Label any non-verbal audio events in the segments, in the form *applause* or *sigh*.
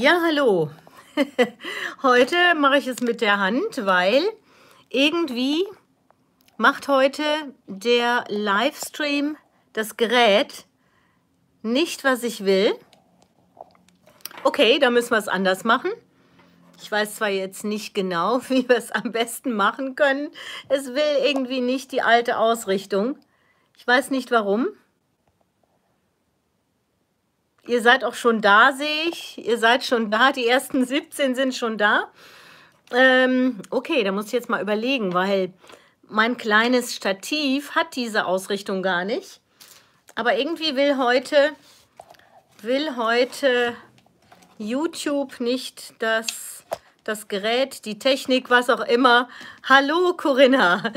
Ja, hallo. *laughs* heute mache ich es mit der Hand, weil irgendwie macht heute der Livestream das Gerät nicht, was ich will. Okay, da müssen wir es anders machen. Ich weiß zwar jetzt nicht genau, *laughs* wie wir es am besten machen können. Es will irgendwie nicht die alte Ausrichtung. Ich weiß nicht warum. Ihr seid auch schon da, sehe ich. Ihr seid schon da. Die ersten 17 sind schon da. Ähm, okay, da muss ich jetzt mal überlegen, weil mein kleines Stativ hat diese Ausrichtung gar nicht. Aber irgendwie will heute, will heute YouTube nicht, dass das Gerät, die Technik, was auch immer. Hallo Corinna.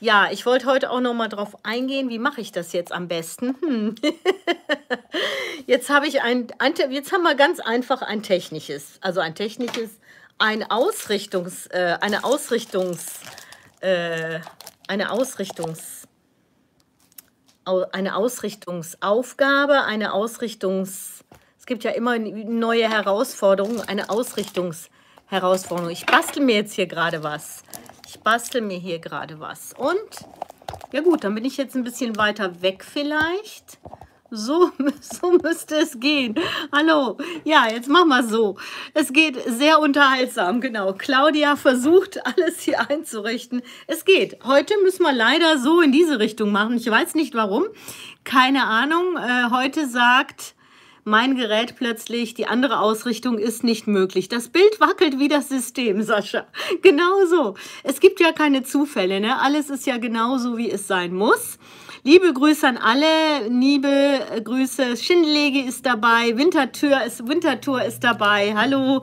Ja, ich wollte heute auch noch mal drauf eingehen, wie mache ich das jetzt am besten? Hm. *laughs* jetzt habe ich ein, ein, jetzt haben wir ganz einfach ein technisches, also ein technisches, ein Ausrichtungs, äh, eine Ausrichtungs, äh, eine Ausrichtungs, eine Ausrichtungsaufgabe, eine Ausrichtungs, es gibt ja immer neue Herausforderungen, eine Ausrichtungsherausforderung. Ich bastel mir jetzt hier gerade was. Ich bastel mir hier gerade was. Und, ja gut, dann bin ich jetzt ein bisschen weiter weg vielleicht. So, *laughs* so müsste es gehen. Hallo. Ja, jetzt machen wir so. Es geht sehr unterhaltsam, genau. Claudia versucht, alles hier einzurichten. Es geht. Heute müssen wir leider so in diese Richtung machen. Ich weiß nicht warum. Keine Ahnung. Äh, heute sagt mein Gerät plötzlich, die andere Ausrichtung ist nicht möglich. Das Bild wackelt wie das System, *laughs* Sascha. Genau so. Es gibt ja keine Zufälle, ne? Alles ist ja genauso, wie es sein muss. Liebe Grüße an alle, liebe Grüße. Schindelege ist dabei, Wintertür ist, Wintertour ist dabei. Hallo.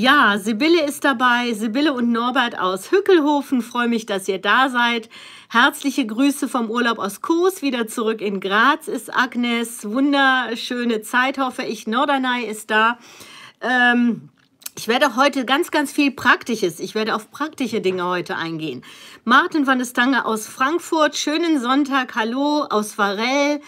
Ja, Sibylle ist dabei, Sibylle und Norbert aus Hückelhofen. Freue mich, dass ihr da seid. Herzliche Grüße vom Urlaub aus Kos. Wieder zurück in Graz ist Agnes. Wunderschöne Zeit, hoffe ich. Norderney ist da. Ähm, ich werde heute ganz, ganz viel Praktisches. Ich werde auf praktische Dinge heute eingehen. Martin van der Stange aus Frankfurt. Schönen Sonntag. Hallo aus Varell.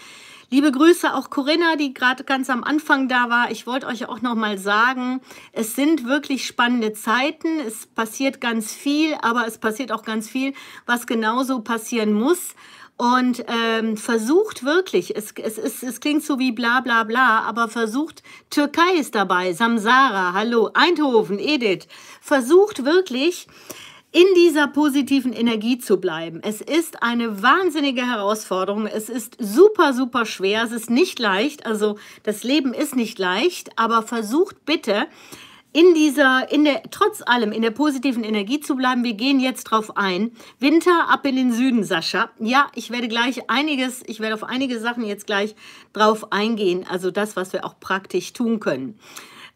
Liebe Grüße auch Corinna, die gerade ganz am Anfang da war. Ich wollte euch auch noch mal sagen, es sind wirklich spannende Zeiten. Es passiert ganz viel, aber es passiert auch ganz viel, was genauso passieren muss. Und ähm, versucht wirklich, es, es, es, es klingt so wie bla bla bla, aber versucht, Türkei ist dabei, Samsara, hallo, Eindhoven, Edith, versucht wirklich, in dieser positiven Energie zu bleiben. Es ist eine wahnsinnige Herausforderung. Es ist super, super schwer. Es ist nicht leicht. Also das Leben ist nicht leicht, aber versucht bitte in dieser, in der, trotz allem in der positiven Energie zu bleiben. Wir gehen jetzt drauf ein. Winter ab in den Süden, Sascha. Ja, ich werde gleich einiges, ich werde auf einige Sachen jetzt gleich drauf eingehen. Also das, was wir auch praktisch tun können.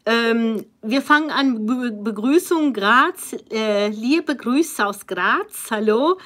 Ähm, wir fangen an, Be Begrüßung Graz, äh, liebe Grüße aus Graz, hallo.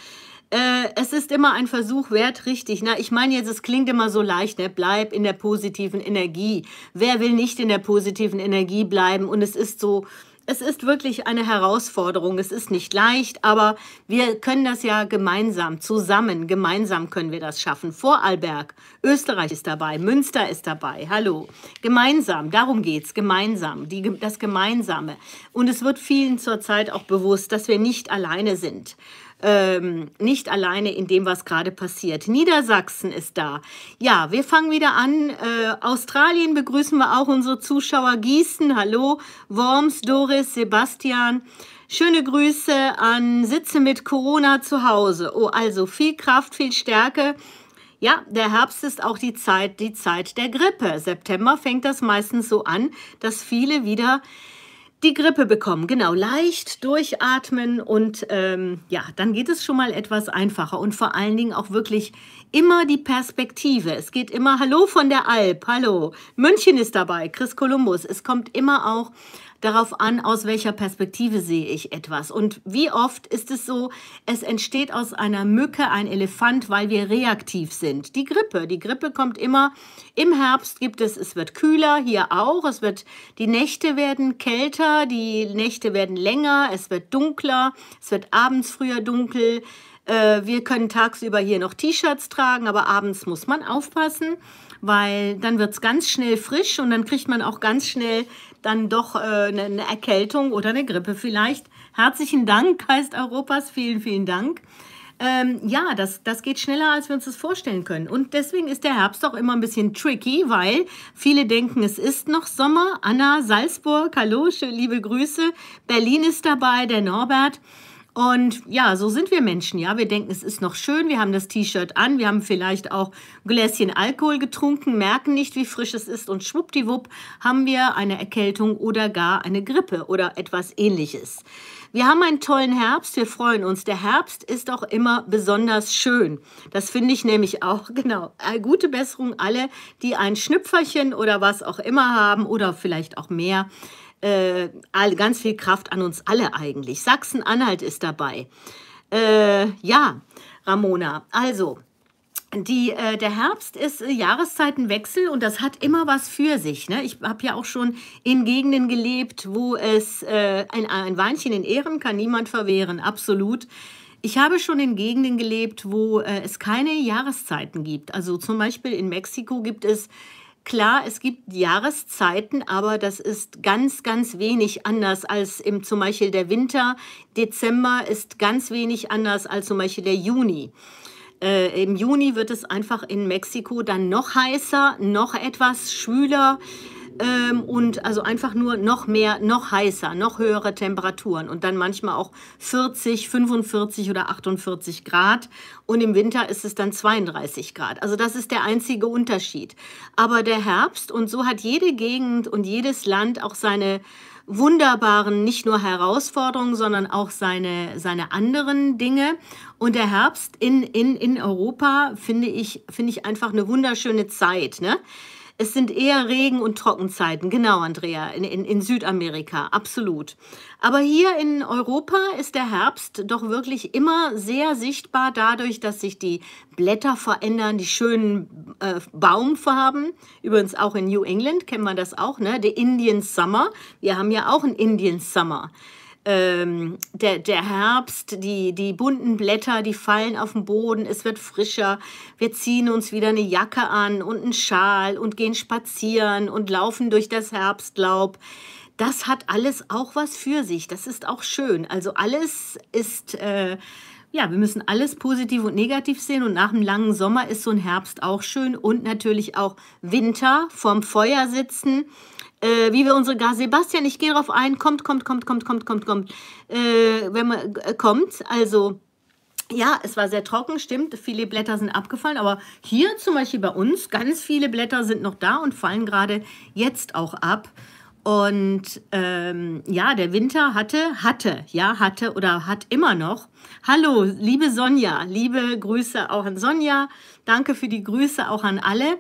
Äh, es ist immer ein Versuch wert, richtig. Na, ich meine jetzt, es klingt immer so leicht, ne? bleib in der positiven Energie. Wer will nicht in der positiven Energie bleiben? Und es ist so, es ist wirklich eine Herausforderung. Es ist nicht leicht, aber wir können das ja gemeinsam, zusammen, gemeinsam können wir das schaffen. Vorarlberg, Österreich ist dabei, Münster ist dabei. Hallo. Gemeinsam, darum geht es, gemeinsam, die, das Gemeinsame. Und es wird vielen zurzeit auch bewusst, dass wir nicht alleine sind ähm, nicht alleine in dem, was gerade passiert. Niedersachsen ist da. Ja, wir fangen wieder an. Äh, Australien begrüßen wir auch unsere Zuschauer. Gießen, hallo. Worms, Doris, Sebastian. Schöne Grüße an Sitze mit Corona zu Hause. Oh, also viel Kraft, viel Stärke. Ja, der Herbst ist auch die Zeit, die Zeit der Grippe. September fängt das meistens so an, dass viele wieder die Grippe bekommen. Genau, leicht durchatmen und ähm, ja, dann geht es schon mal etwas einfacher und vor allen Dingen auch wirklich immer die Perspektive. Es geht immer Hallo von der Alp, hallo. München ist dabei, Chris Columbus. Es kommt immer auch darauf an, aus welcher Perspektive sehe ich etwas. Und wie oft ist es so, es entsteht aus einer Mücke ein Elefant, weil wir reaktiv sind. Die Grippe, die Grippe kommt immer im Herbst gibt es, es wird kühler, hier auch, es wird, die Nächte werden kälter, die Nächte werden länger, es wird dunkler, es wird abends früher dunkel. Äh, wir können tagsüber hier noch T-Shirts tragen, aber abends muss man aufpassen weil dann wird es ganz schnell frisch und dann kriegt man auch ganz schnell dann doch äh, eine, eine Erkältung oder eine Grippe vielleicht. Herzlichen Dank, Geist Europas, vielen, vielen Dank. Ähm, ja, das, das geht schneller, als wir uns das vorstellen können. Und deswegen ist der Herbst auch immer ein bisschen tricky, weil viele denken, es ist noch Sommer. Anna, Salzburg, hallo, liebe Grüße. Berlin ist dabei, der Norbert. Und ja, so sind wir Menschen, ja. Wir denken, es ist noch schön, wir haben das T-Shirt an, wir haben vielleicht auch ein Gläschen Alkohol getrunken, merken nicht, wie frisch es ist und schwuppdiwupp haben wir eine Erkältung oder gar eine Grippe oder etwas ähnliches. Wir haben einen tollen Herbst, wir freuen uns. Der Herbst ist auch immer besonders schön. Das finde ich nämlich auch, *laughs* genau. Eine gute Besserung alle, die ein Schnüpferchen oder was auch immer haben oder vielleicht auch mehr äh, ganz viel Kraft an uns alle eigentlich. Sachsen-Anhalt ist dabei. Äh, ja, Ramona, also die, äh, der Herbst ist äh, Jahreszeitenwechsel und das hat immer was für sich. Ne? Ich habe ja auch schon in Gegenden gelebt, wo es äh, ein, ein Weinchen in Ehren kann niemand verwehren, absolut. Ich habe schon in Gegenden gelebt, wo äh, es keine Jahreszeiten gibt. Also zum Beispiel in Mexiko gibt es Klar, es gibt Jahreszeiten, aber das ist ganz, ganz wenig anders als im zum Beispiel der Winter. Dezember ist ganz wenig anders als zum Beispiel der Juni. Äh, Im Juni wird es einfach in Mexiko dann noch heißer, noch etwas schwüler ähm, und also einfach nur noch mehr, noch heißer, noch höhere Temperaturen und dann manchmal auch 40, 45 oder 48 Grad und im Winter ist es dann 32 Grad. Also das ist der einzige Unterschied. Aber der Herbst und so hat jede Gegend und jedes Land auch seine wunderbaren, nicht nur Herausforderungen, sondern auch seine, seine anderen Dinge. Und der Herbst in, in, in Europa finde ich, finde ich einfach eine wunderschöne Zeit. Ne? Es sind eher Regen- und Trockenzeiten, genau, Andrea, in, in, in Südamerika, absolut. Aber hier in Europa ist der Herbst doch wirklich immer sehr sichtbar dadurch, dass sich die Blätter verändern, die schönen äh, Baumfarben. Übrigens auch in New England kennen wir das auch, ne? Der Indian Summer. Wir haben ja auch einen Indian Summer ähm, der, der Herbst, die, die bunten Blätter, die fallen auf den Boden, es wird frischer, wir ziehen uns wieder eine Jacke an und einen Schal und gehen spazieren und laufen durch das Herbstlaub. Das hat alles auch was für sich, das ist auch schön. Also alles ist... Äh, ja, wir müssen alles positiv und negativ sehen. Und nach einem langen Sommer ist so ein Herbst auch schön. Und natürlich auch Winter vorm Feuer sitzen äh, wie wir unsere Gas. Sebastian, ich gehe darauf ein, kommt, kommt, kommt, kommt, kommt, kommt, kommt. Äh, wenn man äh, kommt, also ja, es war sehr trocken, stimmt. Viele Blätter sind abgefallen, aber hier zum Beispiel bei uns, ganz viele Blätter sind noch da und fallen gerade jetzt auch ab. Und ähm, ja, der Winter hatte, hatte, ja, hatte oder hat immer noch. Hallo, liebe Sonja, liebe Grüße auch an Sonja. Danke für die Grüße auch an alle.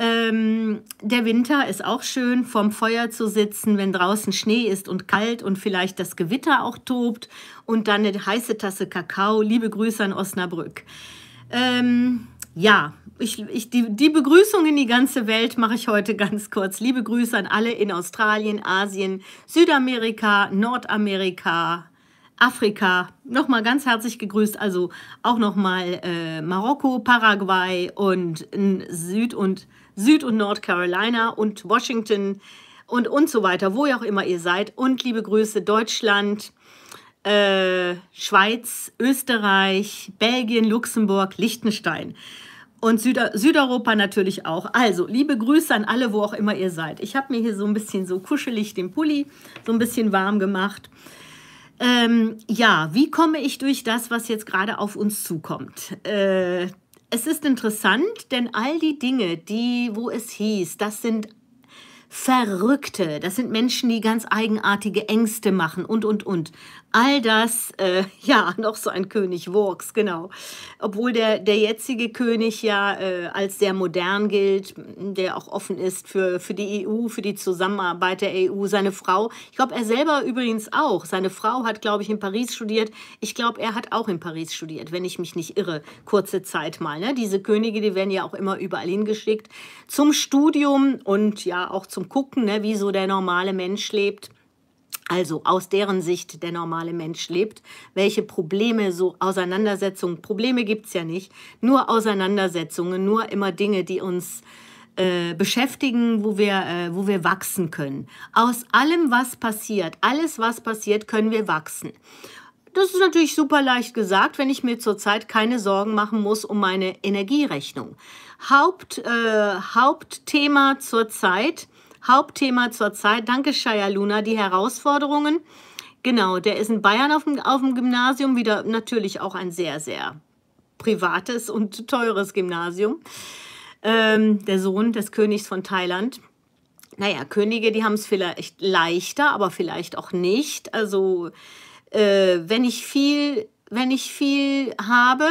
Ähm, der Winter ist auch schön, vorm Feuer zu sitzen, wenn draußen Schnee ist und kalt und vielleicht das Gewitter auch tobt und dann eine heiße Tasse Kakao. Liebe Grüße an Osnabrück. Ähm, ja, ich, ich, die, die Begrüßung in die ganze Welt mache ich heute ganz kurz. Liebe Grüße an alle in Australien, Asien, Südamerika, Nordamerika, Afrika. Nochmal ganz herzlich gegrüßt. Also auch nochmal äh, Marokko, Paraguay und Süd- und Süd- und Nordcarolina und Washington und, und so weiter, wo ihr auch immer ihr seid. Und liebe Grüße Deutschland, äh, Schweiz, Österreich, Belgien, Luxemburg, Liechtenstein. Und Süda Südeuropa natürlich auch. Also, liebe Grüße an alle, wo auch immer ihr seid. Ich habe mir hier so ein bisschen so kuschelig den Pulli so ein bisschen warm gemacht. Ähm, ja, wie komme ich durch das, was jetzt gerade auf uns zukommt? Äh, es ist interessant, denn all die Dinge, die, wo es hieß, das sind Verrückte, das sind Menschen, die ganz eigenartige Ängste machen und, und, und. All das, äh, *laughs* ja, noch so ein König Wurks, genau. Obwohl der, der jetzige König ja äh, als sehr modern gilt, der auch offen ist für, für die EU, für die Zusammenarbeit der EU. Seine Frau, ich glaube, er selber übrigens auch. Seine Frau hat, glaube ich, in Paris studiert. Ich glaube, er hat auch in Paris studiert, wenn ich mich nicht irre, kurze Zeit mal. Ne? Diese Könige, die werden ja auch immer überall hingeschickt zum Studium und ja auch zum Gucken, ne, wie so der normale Mensch lebt also aus deren Sicht der normale Mensch lebt, welche Probleme, so Auseinandersetzungen, Probleme gibt es ja nicht, nur Auseinandersetzungen, nur immer Dinge, die uns äh, beschäftigen, wo wir, äh, wo wir wachsen können. Aus allem, was passiert, alles, was passiert, können wir wachsen. Das ist natürlich super leicht gesagt, wenn ich mir zurzeit keine Sorgen machen muss um meine Energierechnung. Haupt, äh, Hauptthema zurzeit, Hauptthema zurzeit, danke Shaya Luna, die Herausforderungen. Genau, der ist in Bayern auf dem, auf dem Gymnasium, wieder natürlich auch ein sehr, sehr privates und teures Gymnasium ähm, der Sohn des Königs von Thailand. Naja, Könige, die haben es vielleicht leichter, aber vielleicht auch nicht. Also äh, wenn ich viel wenn ich viel habe,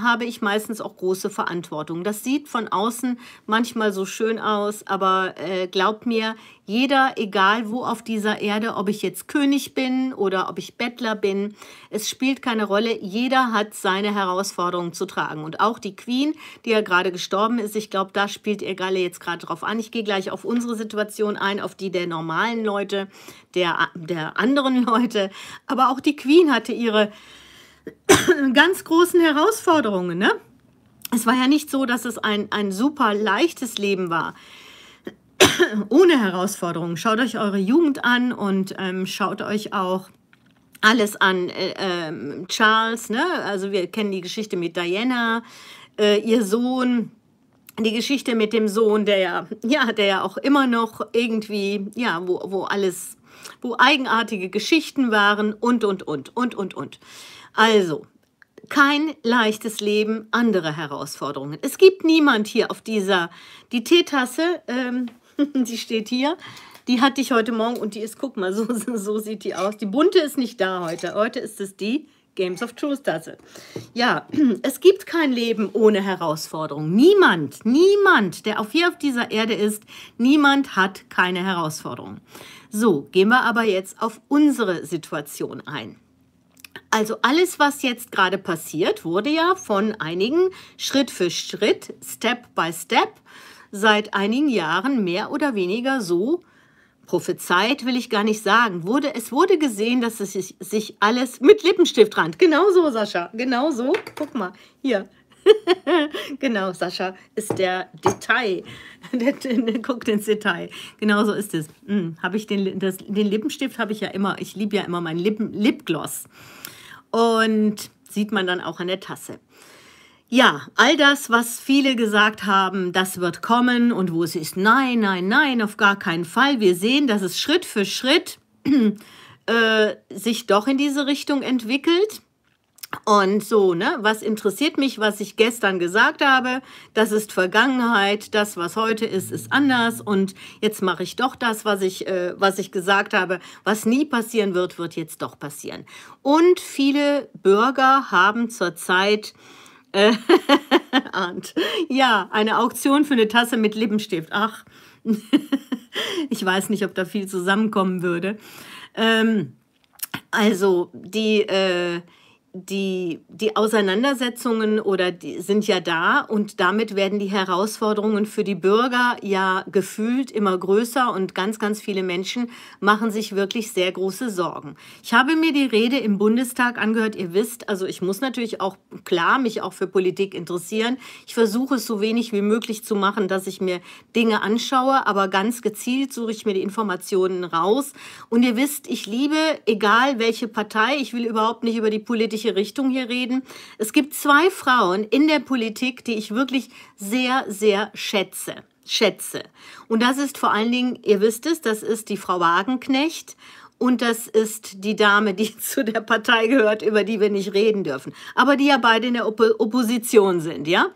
habe ich meistens auch große Verantwortung. Das sieht von außen manchmal so schön aus, aber äh, glaubt mir, jeder, egal wo auf dieser Erde, ob ich jetzt König bin oder ob ich Bettler bin, es spielt keine Rolle. Jeder hat seine Herausforderungen zu tragen. Und auch die Queen, die ja gerade gestorben ist, ich glaube, da spielt ihr Galle jetzt gerade drauf an. Ich gehe gleich auf unsere Situation ein, auf die der normalen Leute, der, der anderen *laughs* Leute. Aber auch die Queen hatte ihre *coughs* ganz großen Herausforderungen. Ne? Es war ja nicht so, dass es ein, ein super leichtes Leben war. *coughs* Ohne Herausforderungen. Schaut euch eure Jugend an und ähm, schaut euch auch alles an. Äh, äh, Charles, ne? also wir kennen die Geschichte mit Diana, äh, ihr Sohn, die Geschichte mit dem Sohn, der ja, *laughs* ja, der ja auch immer noch irgendwie, ja, wo, wo alles, wo eigenartige Geschichten waren und, und, und, und, und, und. Also, kein leichtes Leben, andere Herausforderungen. Es gibt niemand hier auf dieser, die Teetasse, ähm, *laughs* die steht hier, die hatte ich heute Morgen und die ist, guck mal, *laughs* so, so sieht die aus. Die bunte ist nicht da heute. Heute ist es die Games of Truth Tasse. Ja, *clears throat* es gibt kein Leben ohne Herausforderungen. Niemand, niemand, der auf hier auf dieser Erde ist, niemand hat keine Herausforderungen. So, gehen wir aber jetzt auf unsere Situation ein. Also alles, was jetzt gerade passiert, wurde ja von einigen Schritt für Schritt, Step by Step, seit einigen Jahren mehr oder weniger so prophezeit, will ich gar nicht sagen. Wurde, es wurde gesehen, dass es sich, sich alles mit Lippenstift rand. Genau so, Sascha. Genau so. Guck mal, hier. *laughs* genau, Sascha ist der Detail. *laughs* Der, guckt ins Detail. Genau so ist es. Hm, habe ich den, das, den Lippenstift habe ich ja immer. Ich liebe ja immer meinen Lippen, Lipgloss. Und sieht man dann auch an der Tasse. Ja, all das, was viele gesagt haben, das wird kommen und wo es ist, nein, nein, nein, auf gar keinen Fall. Wir sehen, dass es Schritt für Schritt *clears throat* äh, sich doch in diese Richtung entwickelt. Und so, ne, was interessiert mich, was ich gestern gesagt habe? Das ist Vergangenheit, das, was heute ist, ist anders. Und jetzt mache ich doch das, was ich, äh, was ich gesagt habe. Was nie passieren wird, wird jetzt doch passieren. Und viele Bürger haben zurzeit äh, *laughs* ja, eine Auktion für eine Tasse mit Lippenstift. Ach, *laughs* ich weiß nicht, ob da viel zusammenkommen würde. Ähm, also die, äh, die, die Auseinandersetzungen oder die sind ja da und damit werden die Herausforderungen für die Bürger ja gefühlt immer größer und ganz, ganz viele Menschen machen sich wirklich sehr große Sorgen. Ich habe mir die Rede im Bundestag angehört. Ihr wisst, also ich muss natürlich auch klar mich auch für Politik interessieren. Ich versuche es so wenig wie möglich zu machen, dass ich mir Dinge anschaue, aber ganz gezielt suche ich mir die Informationen raus. Und ihr wisst, ich liebe, egal welche Partei, ich will überhaupt nicht über die politische welche Richtung hier reden. Es gibt zwei Frauen in der Politik, die ich wirklich sehr, sehr schätze. Schätze. Und das ist vor allen Dingen, ihr wisst es, das ist die Frau Wagenknecht und das ist die Dame, die *laughs* zu der Partei gehört, über die wir nicht reden dürfen. Aber die ja beide in der Opp Opposition sind, ja?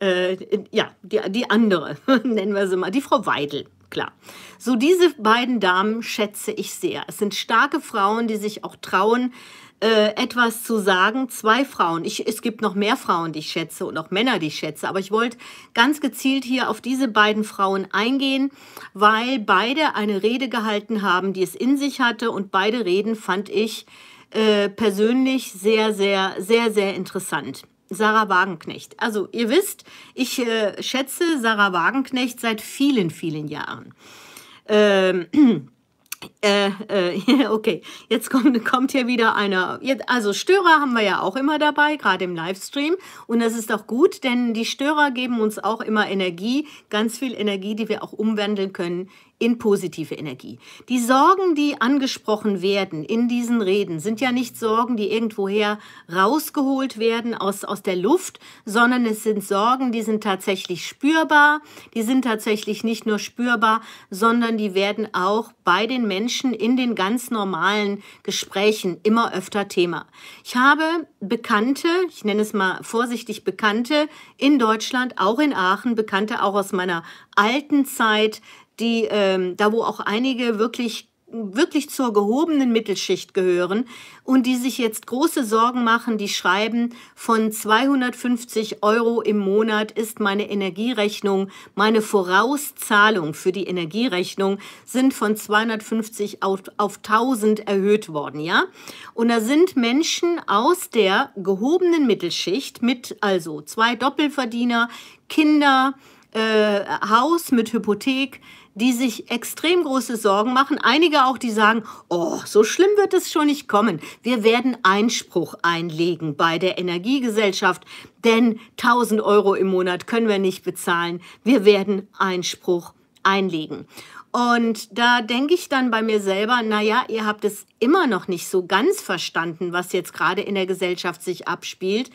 Äh, ja, die, die andere, *laughs* nennen wir sie mal, die Frau Weidel, klar. So diese beiden Damen schätze ich sehr. Es sind starke Frauen, die sich auch trauen, äh, etwas zu sagen. Zwei Frauen. Ich, es gibt noch mehr Frauen, die ich schätze und auch Männer, die ich schätze. Aber ich wollte ganz gezielt hier auf diese beiden Frauen eingehen, weil beide eine Rede gehalten haben, die es in sich hatte. Und beide Reden fand ich äh, persönlich sehr, sehr, sehr, sehr interessant. Sarah Wagenknecht. Also ihr wisst, ich äh, schätze Sarah Wagenknecht seit vielen, vielen Jahren. Ähm, *clears throat* Äh, äh, *laughs* okay, jetzt kommt, kommt hier wieder einer. Also Störer haben wir ja auch immer dabei, gerade im Livestream. Und das ist auch gut, denn die Störer geben uns auch immer Energie, ganz viel Energie, die wir auch umwandeln können in positive Energie. Die Sorgen, die angesprochen werden in diesen Reden, sind ja nicht Sorgen, die irgendwoher rausgeholt werden aus, aus der Luft, sondern es sind Sorgen, die sind tatsächlich spürbar, die sind tatsächlich nicht nur spürbar, sondern die werden auch bei den Menschen in den ganz normalen Gesprächen immer öfter Thema. Ich habe Bekannte, ich nenne es mal vorsichtig Bekannte in Deutschland, auch in Aachen, Bekannte auch aus meiner alten Zeit, die, ähm, da wo auch einige wirklich wirklich zur gehobenen Mittelschicht gehören und die sich jetzt große Sorgen machen, die schreiben, von 250 Euro im Monat ist meine Energierechnung, meine Vorauszahlung für die Energierechnung sind von 250 auf, auf 1000 erhöht worden, ja? Und da sind Menschen aus der gehobenen Mittelschicht mit also zwei Doppelverdiener, Kinder, äh, Haus mit Hypothek, die sich extrem große Sorgen machen. Einige auch, die sagen, oh, so schlimm wird es schon nicht kommen. Wir werden Einspruch einlegen bei der Energiegesellschaft, denn 1000 Euro im Monat können wir nicht bezahlen. Wir werden Einspruch einlegen. Und da denke ich dann bei mir selber, naja, ihr habt es immer noch nicht so ganz verstanden, was jetzt gerade in der Gesellschaft sich abspielt.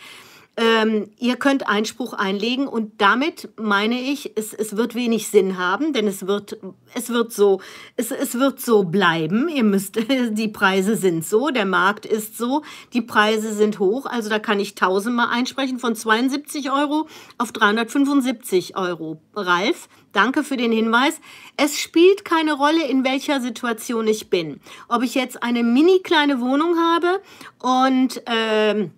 Ähm, ihr könnt Einspruch einlegen und damit meine ich, es, es wird wenig Sinn haben, denn es wird, es wird so, es, es wird so bleiben. Ihr müsst, *laughs* die Preise sind so, der Markt ist so, die Preise sind hoch. Also da kann ich tausendmal einsprechen von 72 Euro auf 375 Euro. Ralf, Danke für den Hinweis. Es spielt keine Rolle, in welcher Situation ich bin. Ob ich jetzt eine mini kleine Wohnung habe und ähm,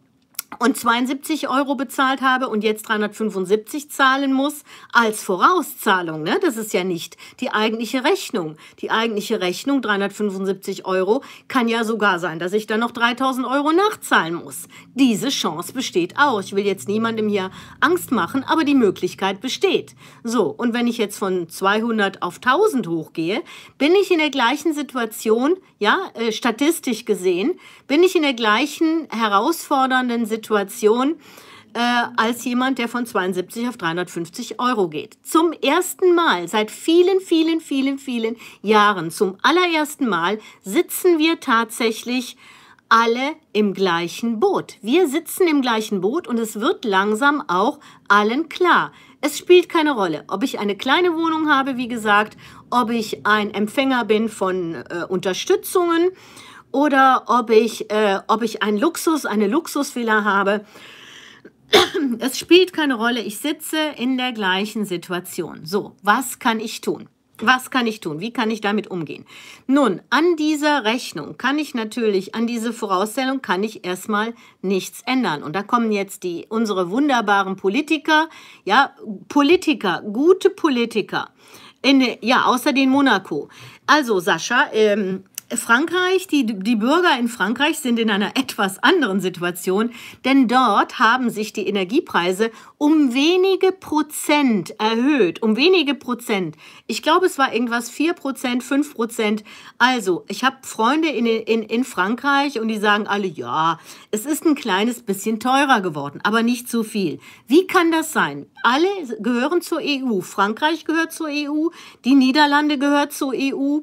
und 72 Euro bezahlt habe und jetzt 375 zahlen muss als Vorauszahlung. Ne? Das ist ja nicht die eigentliche Rechnung. Die eigentliche Rechnung, 375 Euro, kann ja sogar sein, dass ich dann noch 3000 Euro nachzahlen muss. Diese Chance besteht auch. Ich will jetzt niemandem hier Angst machen, aber die Möglichkeit besteht. So, und wenn ich jetzt von 200 auf 1000 hochgehe, bin ich in der gleichen Situation, ja, äh, statistisch gesehen, bin ich in der gleichen herausfordernden Situation, Situation äh, als jemand, der von 72 auf 350 Euro geht. Zum ersten Mal, seit vielen, vielen, vielen, vielen Jahren, zum allerersten Mal sitzen wir tatsächlich alle im gleichen Boot. Wir sitzen im gleichen Boot und es wird langsam auch allen klar. Es spielt keine Rolle, ob ich eine kleine Wohnung habe, wie gesagt, ob ich ein Empfänger bin von äh, Unterstützungen, oder ob ich, äh, ob ich einen Luxus, eine Luxusvilla habe. *clears throat* Es spielt keine Rolle. Ich sitze in der gleichen Situation. So, was kann ich tun? Was kann ich tun? Wie kann ich damit umgehen? Nun, an dieser Rechnung kann ich natürlich, an diese Vorausstellung kann ich erstmal nichts ändern. Und da kommen jetzt die, unsere wunderbaren Politiker, ja, Politiker, gute Politiker, in, ja, außer den Monaco. Also, Sascha, ähm, Frankreich, die, die Bürger in Frankreich sind in einer etwas anderen Situation, denn dort haben sich die Energiepreise um wenige Prozent erhöht, um wenige Prozent. Ich glaube, es war irgendwas 4 Prozent, 5 Prozent. Also, ich habe Freunde in, in, in Frankreich und die sagen alle, ja, es ist ein kleines bisschen teurer geworden, aber nicht zu viel. Wie kann das sein? Alle gehören zur EU. Frankreich gehört zur EU, die Niederlande gehört zur EU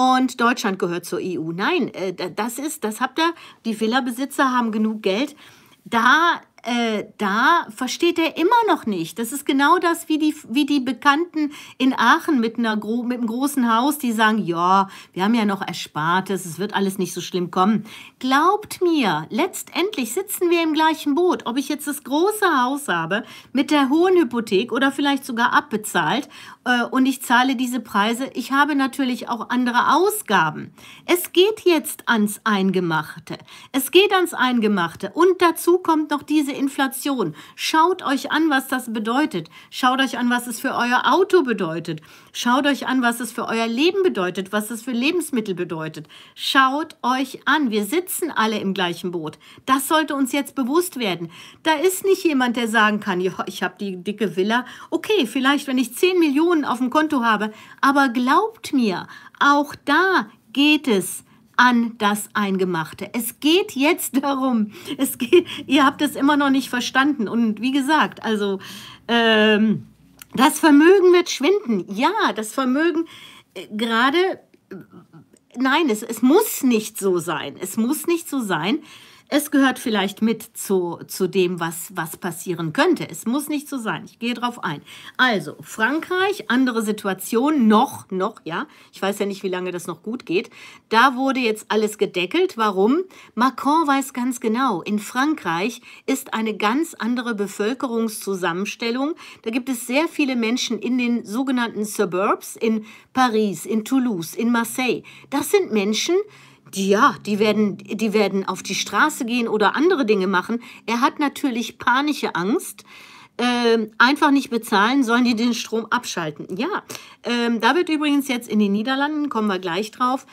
und Deutschland gehört zur EU. Nein, äh, das ist, das habt ihr, die Villa-Besitzer haben genug Geld. Da äh, da versteht er immer noch nicht. Das ist genau das wie die, wie die Bekannten in Aachen mit, einer, mit einem großen Haus, die sagen, ja, wir haben ja noch Erspartes, es wird alles nicht so schlimm kommen. Glaubt mir, letztendlich sitzen wir im gleichen Boot. Ob ich jetzt das große Haus habe mit der hohen Hypothek oder vielleicht sogar abbezahlt äh, und ich zahle diese Preise, ich habe natürlich auch andere Ausgaben. Es geht jetzt ans Eingemachte. Es geht ans Eingemachte. Und dazu kommt noch diese diese Inflation. Schaut euch an, was das bedeutet. Schaut euch an, was es für euer Auto bedeutet. Schaut euch an, was es für euer Leben bedeutet, was es für Lebensmittel bedeutet. Schaut euch an. Wir sitzen alle im gleichen Boot. Das sollte uns jetzt bewusst werden. Da ist nicht jemand, der sagen kann, ja, ich habe die dicke Villa. Okay, vielleicht, wenn ich 10 Millionen auf dem Konto habe. Aber glaubt mir, auch da geht es an das Eingemachte. Es geht jetzt *laughs* darum. Es geht, ihr habt es immer noch nicht verstanden. Und wie gesagt, also ähm, das Vermögen wird schwinden. Ja, das Vermögen äh, gerade. Äh, nein, es, es muss nicht so sein. Es muss nicht so sein. Es gehört vielleicht mit zu, zu dem, was, was passieren könnte. Es muss nicht so sein. Ich gehe drauf ein. Also, Frankreich, andere Situation, noch, noch, ja. Ich weiß ja nicht, wie lange das noch gut geht. Da wurde jetzt alles gedeckelt. Warum? Macron weiß ganz genau, in Frankreich ist eine ganz andere Bevölkerungszusammenstellung. Da gibt es sehr viele Menschen in den sogenannten Suburbs, in Paris, in Toulouse, in Marseille. Das sind Menschen, die, ja, die werden, die werden auf die Straße gehen oder andere Dinge machen. Er hat natürlich panische Angst. Ähm, einfach nicht bezahlen, sollen die den Strom abschalten. Ja, ähm, da wird übrigens jetzt in den Niederlanden, kommen wir gleich drauf,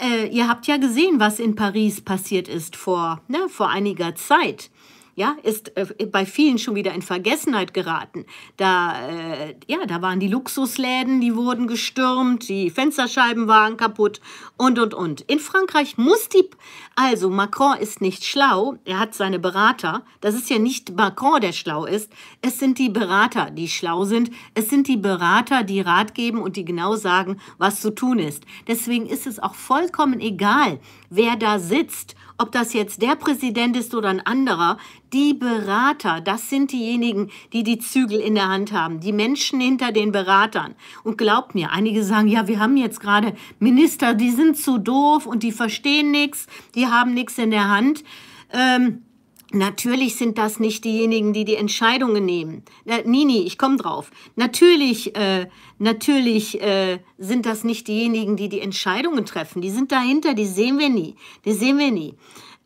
äh, ihr habt ja gesehen, was in Paris passiert ist vor, ne, vor einiger Zeit ja, ist äh, bei vielen schon wieder in Vergessenheit geraten. Da, äh, ja, da waren die Luxusläden, die wurden gestürmt, die Fensterscheiben waren kaputt und, und, und. In Frankreich muss die, also Macron ist nicht schlau, er hat seine Berater. Das ist ja nicht Macron, der schlau ist. Es sind die Berater, die schlau sind. Es sind die Berater, die Rat geben und die genau sagen, was zu tun ist. Deswegen ist es auch vollkommen egal, wer da sitzt ob das jetzt der Präsident ist oder ein anderer, die Berater, das sind diejenigen, die die Zügel in der Hand haben, die Menschen hinter den Beratern. Und glaubt mir, einige sagen, ja, wir haben jetzt gerade Minister, die sind zu doof und die verstehen nichts, die haben nichts in der Hand. Ähm, Natürlich sind das nicht diejenigen, die die Entscheidungen nehmen. Äh, Nini, ich komme drauf. Natürlich, äh, natürlich äh, sind das nicht diejenigen, die die Entscheidungen treffen. Die sind dahinter, die sehen wir nie. Die sehen wir nie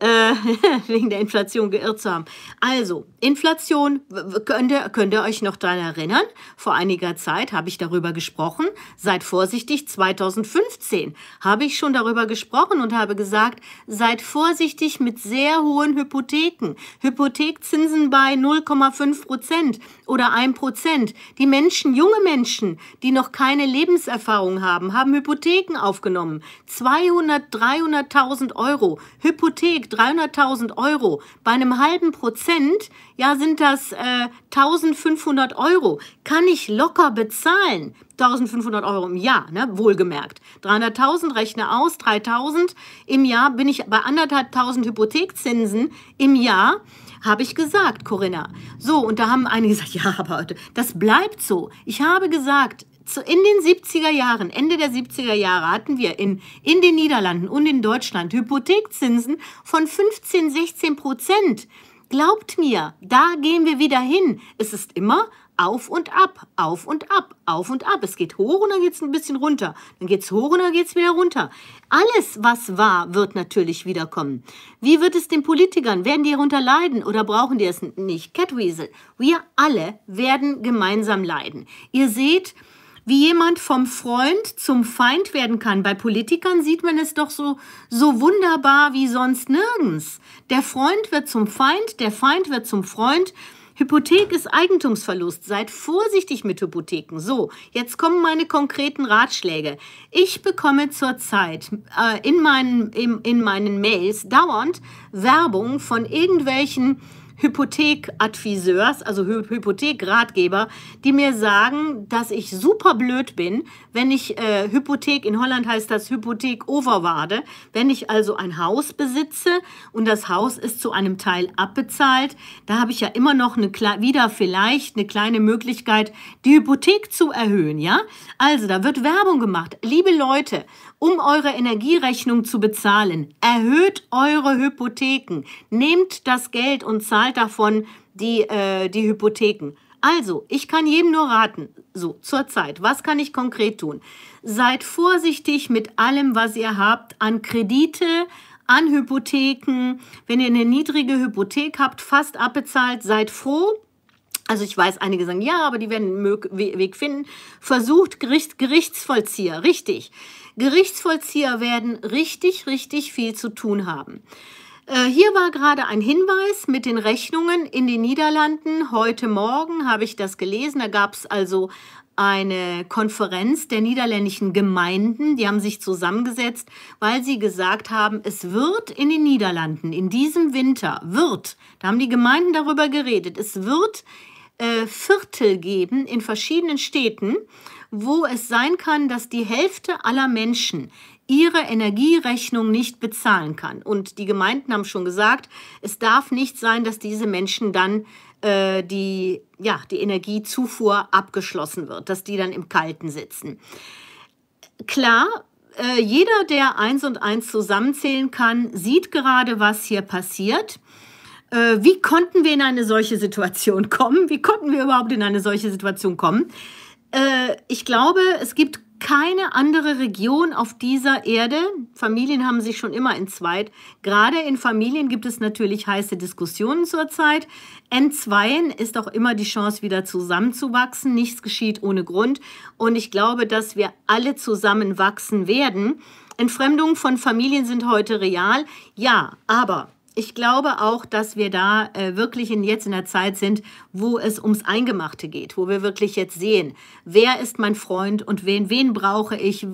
äh, *laughs* wegen der Inflation geirrt zu haben. Also, Inflation, könnt ihr, könnt ihr euch noch daran erinnern? Vor einiger Zeit habe ich darüber gesprochen. Seid vorsichtig, 2015 habe ich schon darüber gesprochen und habe gesagt, seid vorsichtig mit sehr hohen Hypotheken. Hypothekzinsen bei 0,5 Prozent oder 1 Prozent. Die Menschen, junge Menschen, die noch keine Lebenserfahrung haben, haben Hypotheken aufgenommen. 200, 300.000 Euro. Hypothek 300.000 Euro. Bei einem halben Prozent, ja, sind das äh, 1.500 Euro. Kann ich locker bezahlen. 1.500 Euro im Jahr, ne? wohlgemerkt. 300.000 rechne aus, 3.000 im Jahr bin ich bei anderthalb tausend Hypothekzinsen im Jahr habe ich gesagt, Corinna. So, und da haben einige gesagt, *laughs* ja, aber das bleibt so. Ich habe gesagt, in den 70er Jahren, Ende der 70er Jahre, hatten wir in, in den Niederlanden und in Deutschland Hypothekzinsen von 15, 16 Prozent. Glaubt mir, da gehen wir wieder hin. Es ist immer auf und ab, auf und ab, auf und ab. Es geht hoch und dann geht es ein bisschen runter. Dann geht es hoch und dann geht es wieder runter. Alles, was war, wird natürlich wiederkommen. Wie wird es den Politikern? Werden die darunter leiden oder brauchen die es nicht? Catweasel, wir alle werden gemeinsam leiden. Ihr seht, wie jemand vom Freund zum Feind werden kann. Bei Politikern sieht man es doch so, so wunderbar wie sonst nirgends. Der Freund wird zum Feind, der Feind wird zum Freund. Hypothek ist Eigentumsverlust. Seid vorsichtig mit Hypotheken. So, jetzt kommen meine konkreten Ratschläge. Ich bekomme zurzeit äh, in, meinen, in, in meinen Mails dauernd Werbung von irgendwelchen Hypothekadviseurs, also Hypothekratgeber, die mir sagen, dass ich super blöd bin, wenn ich äh, Hypothek, in Holland heißt das Hypothek overwarte, wenn ich also ein Haus besitze und das Haus ist zu einem Teil abbezahlt, da habe ich ja immer noch eine, wieder vielleicht eine kleine Möglichkeit, die Hypothek zu erhöhen, ja? Also, da wird Werbung gemacht. Liebe Leute, um eure Energierechnung zu bezahlen, erhöht eure Hypotheken, nehmt das Geld und zahlt davon die, äh, die Hypotheken. Also, ich kann jedem nur raten, so zurzeit, was kann ich konkret tun? Seid vorsichtig mit allem, was ihr habt an Kredite, an Hypotheken. Wenn ihr eine niedrige Hypothek habt, fast abbezahlt, seid froh. Also ich weiß, einige sagen, ja, aber die werden einen Weg finden. Versucht Gericht, Gerichtsvollzieher, richtig. Gerichtsvollzieher werden richtig, richtig viel zu tun haben. Äh, hier war gerade ein Hinweis mit den Rechnungen in den Niederlanden. Heute Morgen habe ich das gelesen. Da gab es also eine Konferenz der niederländischen Gemeinden. Die haben sich zusammengesetzt, weil sie gesagt haben, es wird in den Niederlanden in diesem Winter, wird, da haben die Gemeinden darüber geredet, es wird äh, Viertel geben in verschiedenen Städten, wo es sein kann, dass die Hälfte aller Menschen ihre Energierechnung nicht bezahlen kann. Und die Gemeinden haben schon gesagt, es darf nicht sein, dass diese Menschen dann äh, die, ja, die Energiezufuhr abgeschlossen wird, dass die dann im Kalten sitzen. Klar, äh, jeder, der eins und eins zusammenzählen kann, sieht gerade, was hier passiert. Äh, wie konnten wir in eine solche Situation kommen? Wie konnten wir überhaupt in eine solche Situation kommen? Äh, ich glaube, es gibt keine andere Region auf dieser Erde. Familien haben sich schon immer entzweit. Gerade in Familien gibt es natürlich heiße Diskussionen zurzeit. Entzweien ist auch immer die Chance, wieder zusammenzuwachsen. Nichts geschieht ohne Grund. Und ich glaube, dass wir alle zusammen wachsen werden. Entfremdungen von Familien sind heute real. Ja, aber ich glaube auch, dass wir da äh, wirklich in, jetzt in der Zeit sind, wo es ums Eingemachte geht, wo wir wirklich jetzt sehen, wer ist mein Freund und wen, wen brauche ich.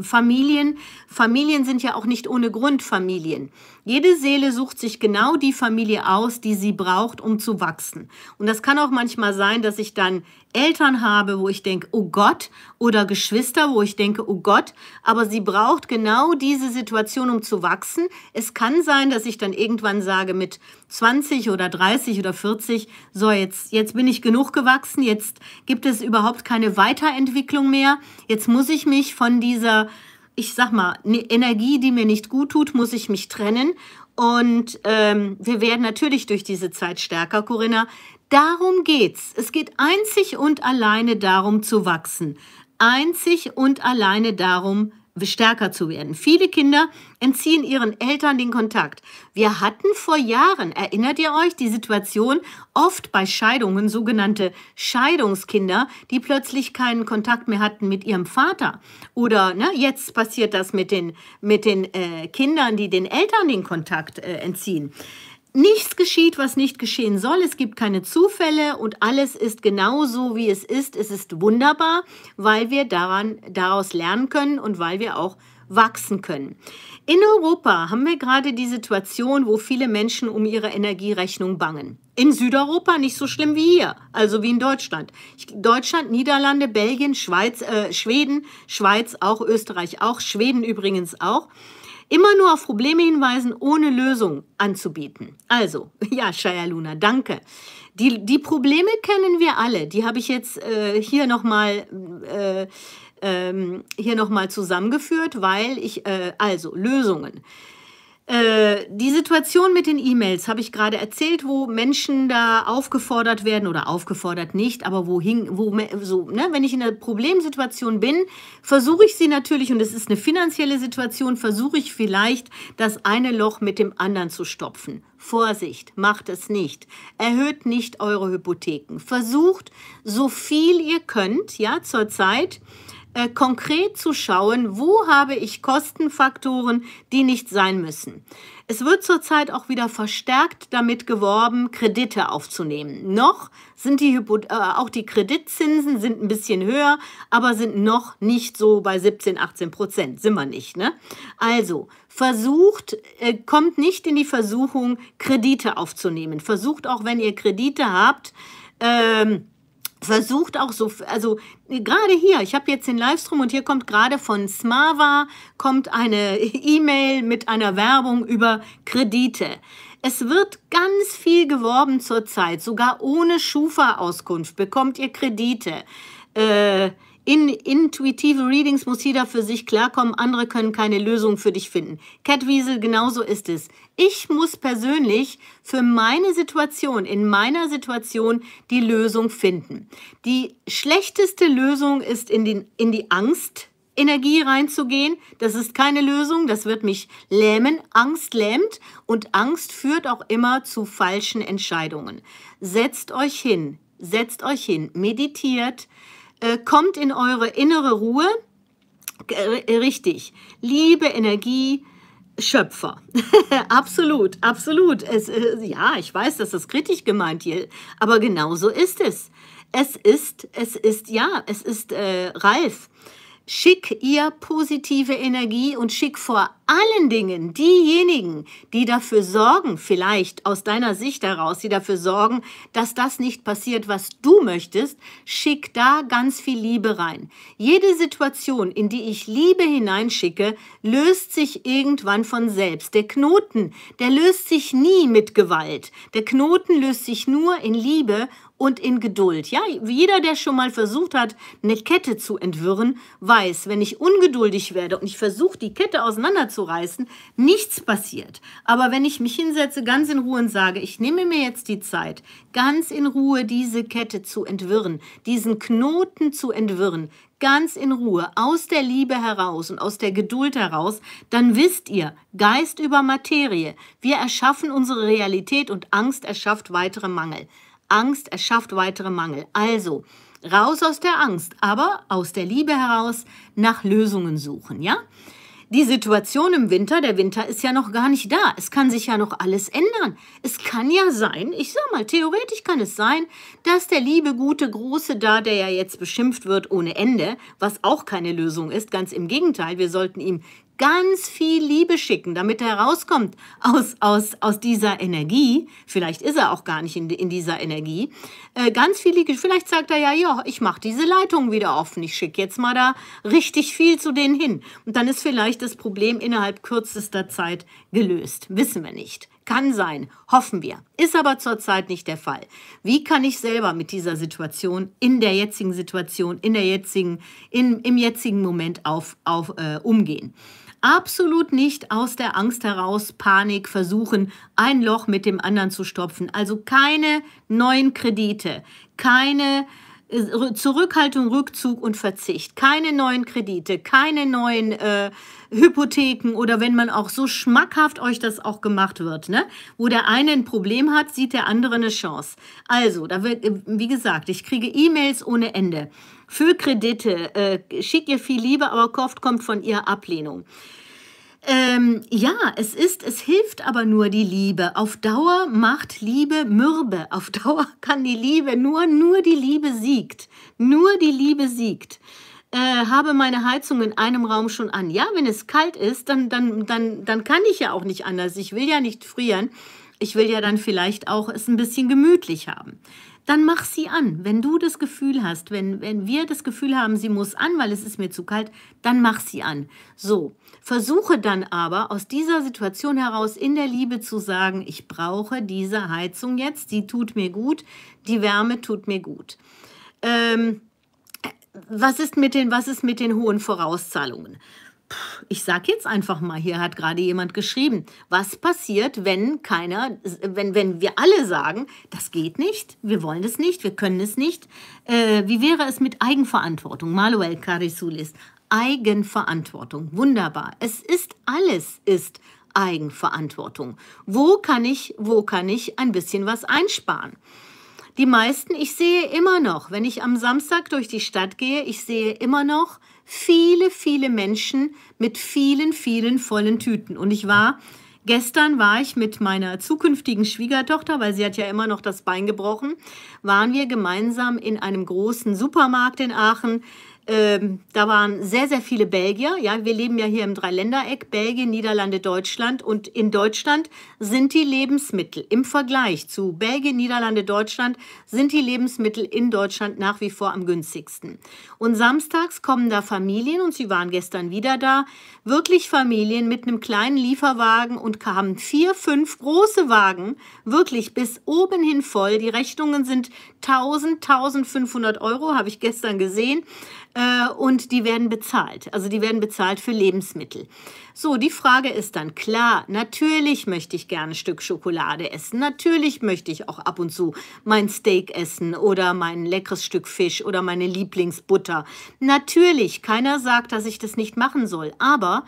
Familien, Familien sind ja auch nicht ohne Grund Familien. Jede Seele sucht sich genau die Familie aus, die sie braucht, um zu wachsen. Und das kann auch manchmal sein, dass ich dann Eltern habe, wo ich denke, oh Gott, oder Geschwister, wo ich denke, oh Gott, aber sie braucht genau diese Situation, um zu wachsen. Es kann sein, dass ich dann irgendwann sage, mit 20 oder 30 oder 40, so jetzt, jetzt bin ich genug gewachsen, jetzt gibt es überhaupt keine Weiterentwicklung mehr, jetzt muss ich mich von dieser ich sag mal, eine Energie, die mir nicht gut tut, muss ich mich trennen. Und ähm, wir werden natürlich durch diese Zeit stärker, Corinna. Darum geht's. Es geht einzig und alleine darum zu wachsen. Einzig und alleine darum, stärker zu werden. Viele Kinder entziehen ihren Eltern den Kontakt. Wir hatten vor Jahren, erinnert ihr euch, die Situation oft bei Scheidungen, sogenannte Scheidungskinder, die plötzlich keinen Kontakt mehr hatten mit ihrem Vater. Oder ne, jetzt passiert das mit den, mit den äh, Kindern, die den Eltern den Kontakt äh, entziehen. Nichts geschieht, was nicht geschehen soll. Es gibt keine Zufälle und alles ist genau so, wie es ist. Es ist wunderbar, weil wir daran, daraus lernen können und weil wir auch wachsen können. In Europa haben wir gerade die Situation, wo viele Menschen um ihre Energierechnung bangen. In Südeuropa nicht so schlimm wie hier, also wie in Deutschland. Deutschland, Niederlande, Belgien, Schweiz, äh, Schweden, Schweiz auch, Österreich auch, Schweden übrigens auch. Immer nur auf Probleme hinweisen, ohne Lösung anzubieten. Also, *laughs* ja, Shaya Luna, danke. Die, die Probleme kennen wir alle. Die habe ich jetzt äh, hier nochmal äh, ähm, noch zusammengeführt, weil ich, äh, also Lösungen. Äh, die Situation mit den E-Mails habe ich gerade erzählt, wo Menschen da aufgefordert werden oder aufgefordert nicht, aber wohin, wo, so, ne, wenn ich in einer Problemsituation bin, versuche ich sie natürlich, und es ist eine finanzielle Situation, versuche ich vielleicht, das eine Loch mit dem anderen zu stopfen. Vorsicht, macht es nicht. Erhöht nicht eure Hypotheken. Versucht, so viel ihr könnt, ja, zurzeit, äh, konkret zu schauen, wo habe ich Kostenfaktoren, die nicht sein müssen. Es wird zurzeit auch wieder verstärkt damit geworben, Kredite aufzunehmen. Noch sind die Hypo äh, auch die Kreditzinsen sind ein bisschen höher, aber sind noch nicht so bei 17, 18 Prozent. Sind wir nicht, ne? Also versucht, äh, kommt nicht in die Versuchung, Kredite aufzunehmen. Versucht auch, wenn ihr Kredite habt, ähm, versucht auch so, also gerade hier, ich habe jetzt den Livestream und hier kommt gerade von Smava, kommt eine *laughs* E-Mail mit einer Werbung über Kredite. Es wird ganz viel geworben zurzeit, sogar ohne Schufa-Auskunft bekommt ihr Kredite. Äh, in intuitive Readings muss jeder für sich klarkommen, andere können keine Lösung für dich finden. Cat Wiesel, genauso ist es. Ich muss persönlich für meine Situation, in meiner Situation, die Lösung finden. Die schlechteste Lösung ist in, den, in die Angst. Energie reinzugehen, das ist keine Lösung, das wird mich lähmen. Angst lähmt und Angst führt auch immer zu falschen Entscheidungen. Setzt euch hin, setzt euch hin, meditiert, äh, kommt in eure innere Ruhe. Äh, richtig. Liebe, Energie, Schöpfer. *laughs* absolut, absolut. Es, äh, ja, ich weiß, das ist kritisch gemeint hier, aber genau so ist es. Es ist, es ist, ja, es ist äh, Ralf. Schick ihr positive Energie und schick vor allen Dingen diejenigen, die dafür sorgen, vielleicht aus deiner Sicht heraus, die dafür sorgen, dass das nicht passiert, was du möchtest, schick da ganz viel Liebe rein. Jede Situation, in die ich Liebe hineinschicke, löst sich irgendwann von selbst. Der Knoten, der löst sich nie mit Gewalt. Der Knoten löst sich nur in Liebe und in Geduld. Ja, jeder, der schon mal versucht hat, eine Kette zu entwirren, weiß, wenn ich ungeduldig werde und ich versuche, die Kette auseinanderzureißen, nichts passiert. Aber wenn ich mich hinsetze, ganz in Ruhe und sage, ich nehme mir jetzt die Zeit, ganz in Ruhe diese Kette zu entwirren, diesen Knoten zu entwirren, ganz in Ruhe, aus der Liebe heraus und aus der Geduld heraus, dann wisst ihr, Geist über Materie, wir erschaffen unsere Realität und Angst erschafft weitere Mangel. Angst erschafft weitere Mangel. Also raus aus der Angst, aber aus der Liebe heraus nach Lösungen suchen, ja? Die Situation im Winter, der Winter ist ja noch gar nicht da. Es kann sich ja noch alles ändern. Es kann ja sein, ich sag mal, theoretisch kann es sein, dass der liebe, gute, große da, der ja jetzt beschimpft wird ohne Ende, was auch keine Lösung ist, ganz im Gegenteil, wir sollten ihm ganz viel Liebe schicken, damit er rauskommt aus, aus, aus dieser Energie. Vielleicht ist er auch gar nicht in, in dieser Energie. Äh, ganz viel Liebe. Vielleicht sagt er ja, ja, ich mache diese Leitung wieder offen. Ich schicke jetzt mal da richtig viel zu denen hin. Und dann ist vielleicht das Problem innerhalb kürzester Zeit gelöst. Wissen wir nicht. Kann sein, hoffen wir. Ist aber zurzeit nicht der Fall. Wie kann ich selber mit dieser Situation, in der jetzigen Situation, in der jetzigen, in, im jetzigen Moment auf, auf, äh, umgehen? Absolut nicht aus der Angst heraus, Panik versuchen, ein Loch mit dem anderen zu stopfen. Also keine neuen Kredite, keine äh, Zurückhaltung, Rückzug und Verzicht, keine neuen Kredite, keine neuen äh, Hypotheken oder wenn man auch so schmackhaft euch das auch gemacht wird, ne? wo der eine ein Problem hat, sieht der andere eine Chance. Also, da wird, äh, wie gesagt, ich kriege E-Mails ohne Ende für Kredite, äh, schickt ihr viel Liebe, aber oft kommt von ihr Ablehnung. Ähm, ja, es ist, es hilft aber nur die Liebe. Auf Dauer macht Liebe mürbe. Auf *laughs* Dauer kann die Liebe nur, nur die Liebe siegt. Nur die Liebe siegt. Äh, habe meine Heizung in einem Raum schon an. Ja, wenn es kalt ist, dann, dann, dann, dann kann ich ja auch nicht anders. Ich will ja nicht frieren. Ich will ja dann vielleicht auch es ein bisschen gemütlich haben dann mach sie an. Wenn du das Gefühl hast, wenn, wenn wir das Gefühl haben, sie muss an, weil es ist mir zu kalt, dann mach sie an. So, versuche dann aber aus dieser Situation heraus in der Liebe zu sagen, ich brauche diese Heizung jetzt, die tut mir gut, die Wärme tut mir gut. Ähm, was ist mit den, was ist mit den hohen Vorauszahlungen? Ich sage jetzt einfach mal, hier hat gerade jemand geschrieben, was passiert, wenn keiner, wenn, wenn wir alle sagen, das geht nicht, wir wollen es nicht, wir können es nicht. Äh, wie wäre es mit Eigenverantwortung? Manuel Carisulis, Eigenverantwortung, wunderbar. Es ist, alles ist Eigenverantwortung. Wo kann ich, wo kann ich ein bisschen was einsparen? Die meisten, ich sehe immer noch, wenn ich am Samstag durch die Stadt gehe, ich sehe immer noch viele, viele Menschen mit vielen, vielen vollen Tüten. Und ich war, gestern war ich mit meiner zukünftigen Schwiegertochter, weil sie hat ja immer noch das Bein gebrochen, waren wir gemeinsam in einem großen Supermarkt in Aachen ähm, da waren sehr, sehr viele Belgier. Ja, wir leben ja hier im Dreiländereck, Belgien, Niederlande, Deutschland. Und in Deutschland sind die Lebensmittel im Vergleich zu Belgien, Niederlande, Deutschland, sind die Lebensmittel in Deutschland nach wie vor am günstigsten. Und samstags kommen da Familien, und sie waren gestern wieder da, wirklich Familien mit einem kleinen Lieferwagen und haben vier, fünf große Wagen, wirklich bis oben hin voll. Die Rechnungen sind 1000, 1500 Euro, habe ich gestern gesehen äh, und die werden bezahlt. Also die werden bezahlt für Lebensmittel. So, die Frage ist dann klar, natürlich möchte ich gerne ein Stück Schokolade essen. Natürlich möchte ich auch ab und zu mein Steak essen oder mein leckeres Stück Fisch oder meine Lieblingsbutter. Natürlich, keiner sagt, dass ich das nicht machen soll. Aber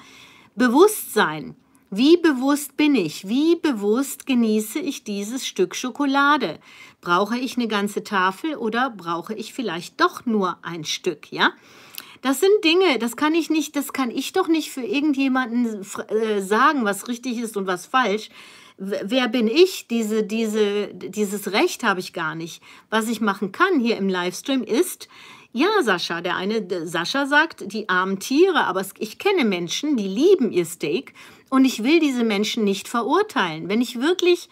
Bewusstsein, wie bewusst bin ich? Wie bewusst genieße ich dieses Stück Schokolade? Brauche ich eine ganze Tafel oder brauche ich vielleicht doch nur ein Stück, ja? Das sind Dinge, das kann ich nicht, das kann ich doch nicht für irgendjemanden äh, sagen, was richtig ist und was falsch. Wer bin ich? Diese, diese, dieses Recht habe ich gar nicht. Was ich machen kann hier im Livestream ist, ja, Sascha, der eine, Sascha sagt, die armen Tiere, aber ich kenne Menschen, die lieben ihr Steak und ich will diese Menschen nicht verurteilen. Wenn ich wirklich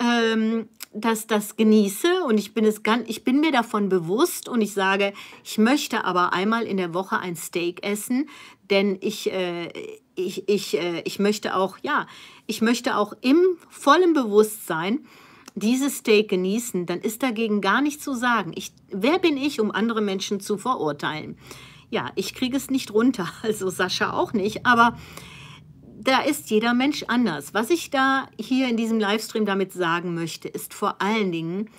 ähm, das, das genieße und ich bin, es ganz, ich bin mir davon bewusst und ich sage, ich möchte aber einmal in der Woche ein Steak essen, denn ich, äh, ich, ich, äh, ich möchte auch, ja, ich möchte auch im vollen Bewusstsein dieses Steak genießen, dann ist dagegen gar nicht zu sagen. Ich, wer bin ich, um andere Menschen zu verurteilen? Ja, ich kriege es nicht runter, *laughs* also Sascha auch nicht, aber da ist jeder Mensch anders. Was ich da hier in diesem Livestream damit sagen möchte, ist vor allen Dingen,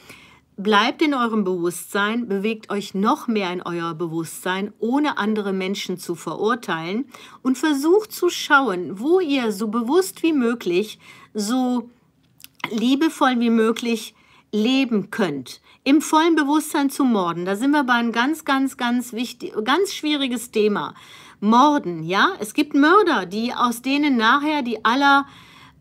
bleibt in eurem Bewusstsein, bewegt euch noch mehr in euer Bewusstsein, ohne andere Menschen zu verurteilen und versucht zu schauen, wo ihr so bewusst wie möglich, so liebevoll wie möglich leben könnt. Im vollen Bewusstsein zu morden, da sind wir bei einem ganz, ganz, ganz wichtig, ganz schwieriges Thema. Morden, ja? Es gibt Mörder, die aus denen nachher die aller,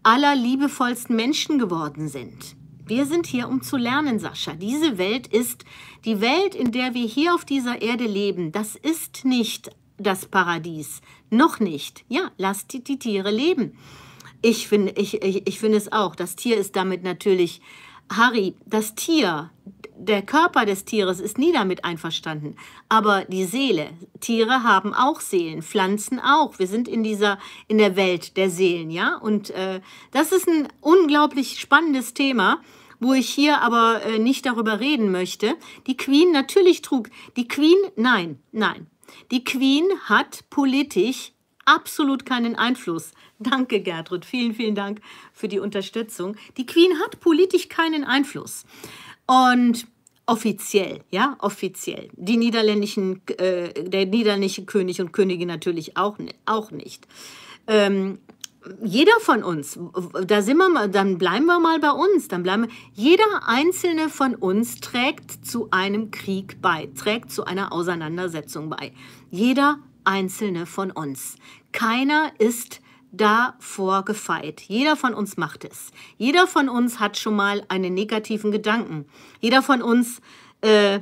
aller liebevollsten Menschen geworden sind. Wir sind hier, um zu lernen, Sascha. Diese Welt ist die Welt, in der wir hier auf dieser Erde leben. Das ist nicht das Paradies. Noch nicht. Ja, lasst die, die Tiere leben. Ich finde ich, ich, ich find es auch. Das Tier ist damit natürlich, Harry, das Tier, der Körper des Tieres ist nie damit einverstanden. Aber die Seele, Tiere haben auch Seelen, Pflanzen auch. Wir sind in dieser, in der Welt der Seelen, ja. Und äh, das ist ein unglaublich spannendes Thema wo ich hier aber äh, nicht darüber reden möchte. Die Queen natürlich trug, die Queen, nein, nein. Die Queen hat politisch absolut keinen Einfluss. Danke, Gertrud. Vielen, vielen Dank für die Unterstützung. Die Queen hat politisch keinen Einfluss. Und offiziell, ja, offiziell. Die niederländischen, äh, der niederländische König und Königin natürlich auch, auch nicht. Ähm, jeder von uns, da sind wir mal, dann bleiben wir mal bei uns, dann bleiben jeder einzelne von uns trägt zu einem Krieg bei, trägt zu einer Auseinandersetzung bei. Jeder einzelne von uns. Keiner ist davor gefeit. Jeder von uns macht es. Jeder von uns hat schon mal einen negativen Gedanken. Jeder von uns, äh,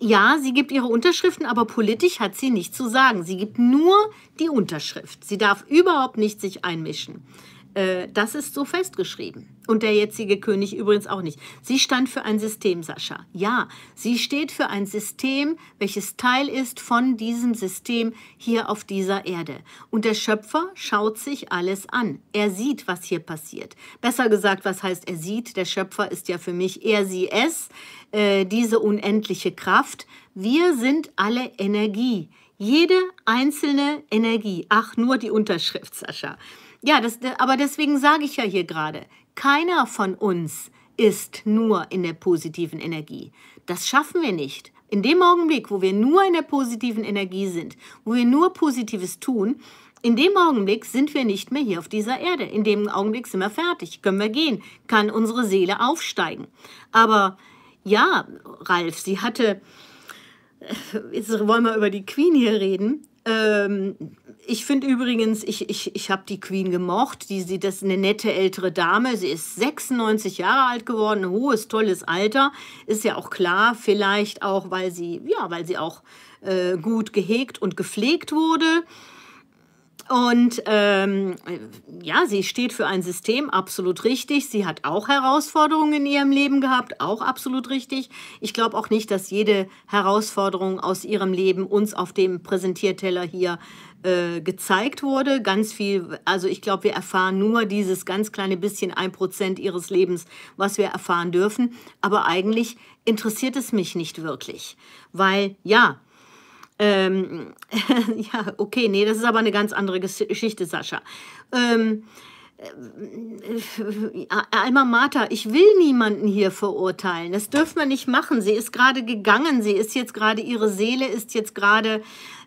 ja, sie gibt ihre Unterschriften, aber politisch hat sie nichts zu sagen. Sie gibt nur die Unterschrift. Sie darf überhaupt nicht sich einmischen. Äh, das ist so festgeschrieben. Und der jetzige König übrigens auch nicht. Sie stand für ein System, Sascha. Ja, sie steht für ein System, welches Teil ist von diesem System hier auf dieser Erde. Und der Schöpfer schaut sich alles an. Er sieht, was hier passiert. Besser gesagt, was heißt er sieht? Der Schöpfer ist ja für mich er, sie, es, äh, diese unendliche Kraft. Wir sind alle Energie. Jede einzelne Energie. Ach, nur die Unterschrift, Sascha. Ja, das, aber deswegen sage ich ja hier gerade, keiner von uns ist nur in der positiven Energie. Das schaffen wir nicht. In dem Augenblick, wo wir nur in der positiven Energie sind, wo wir nur Positives tun, in dem Augenblick sind wir nicht mehr hier auf dieser Erde. In dem Augenblick sind wir fertig, können wir gehen, kann unsere Seele aufsteigen. Aber ja, Ralf, sie hatte, jetzt wollen wir über die Queen hier reden. Ähm, ich finde übrigens, ich, ich, ich habe die Queen gemocht. Die, sie, das ist eine nette ältere Dame. Sie ist 96 Jahre alt geworden, ein hohes, tolles Alter. Ist ja auch klar, vielleicht auch, weil sie, ja, weil sie auch äh, gut gehegt und gepflegt wurde. Und ähm, ja, sie steht für ein System, absolut richtig. Sie hat auch Herausforderungen in ihrem Leben gehabt, auch absolut richtig. Ich glaube auch nicht, dass jede Herausforderung aus ihrem Leben uns auf dem Präsentierteller hier äh, gezeigt wurde. Ganz viel, also ich glaube, wir erfahren nur dieses ganz kleine bisschen, ein Prozent ihres Lebens, was wir erfahren dürfen. Aber eigentlich interessiert es mich nicht wirklich, weil ja, ähm, *laughs* ja, okay, nee, das ist aber eine ganz andere Geschichte, Sascha. Ähm, äh, Alma Mater, ich will niemanden hier verurteilen. Das dürfen wir nicht machen. Sie ist gerade gegangen. Sie ist jetzt gerade, ihre Seele ist jetzt gerade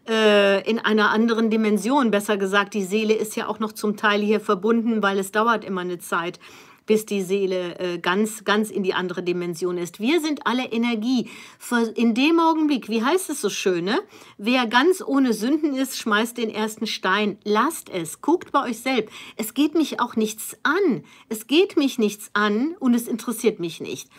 äh, in einer anderen Dimension. Besser gesagt, die Seele ist ja auch noch zum Teil hier verbunden, weil es dauert immer eine Zeit bis die Seele äh, ganz, ganz in die andere Dimension ist. Wir sind alle Energie. In dem Augenblick, wie heißt es so schön, ne? wer ganz ohne Sünden ist, schmeißt den ersten Stein. Lasst es, guckt bei euch selbst. Es geht mich auch nichts an. Es geht mich nichts an und es interessiert mich nicht.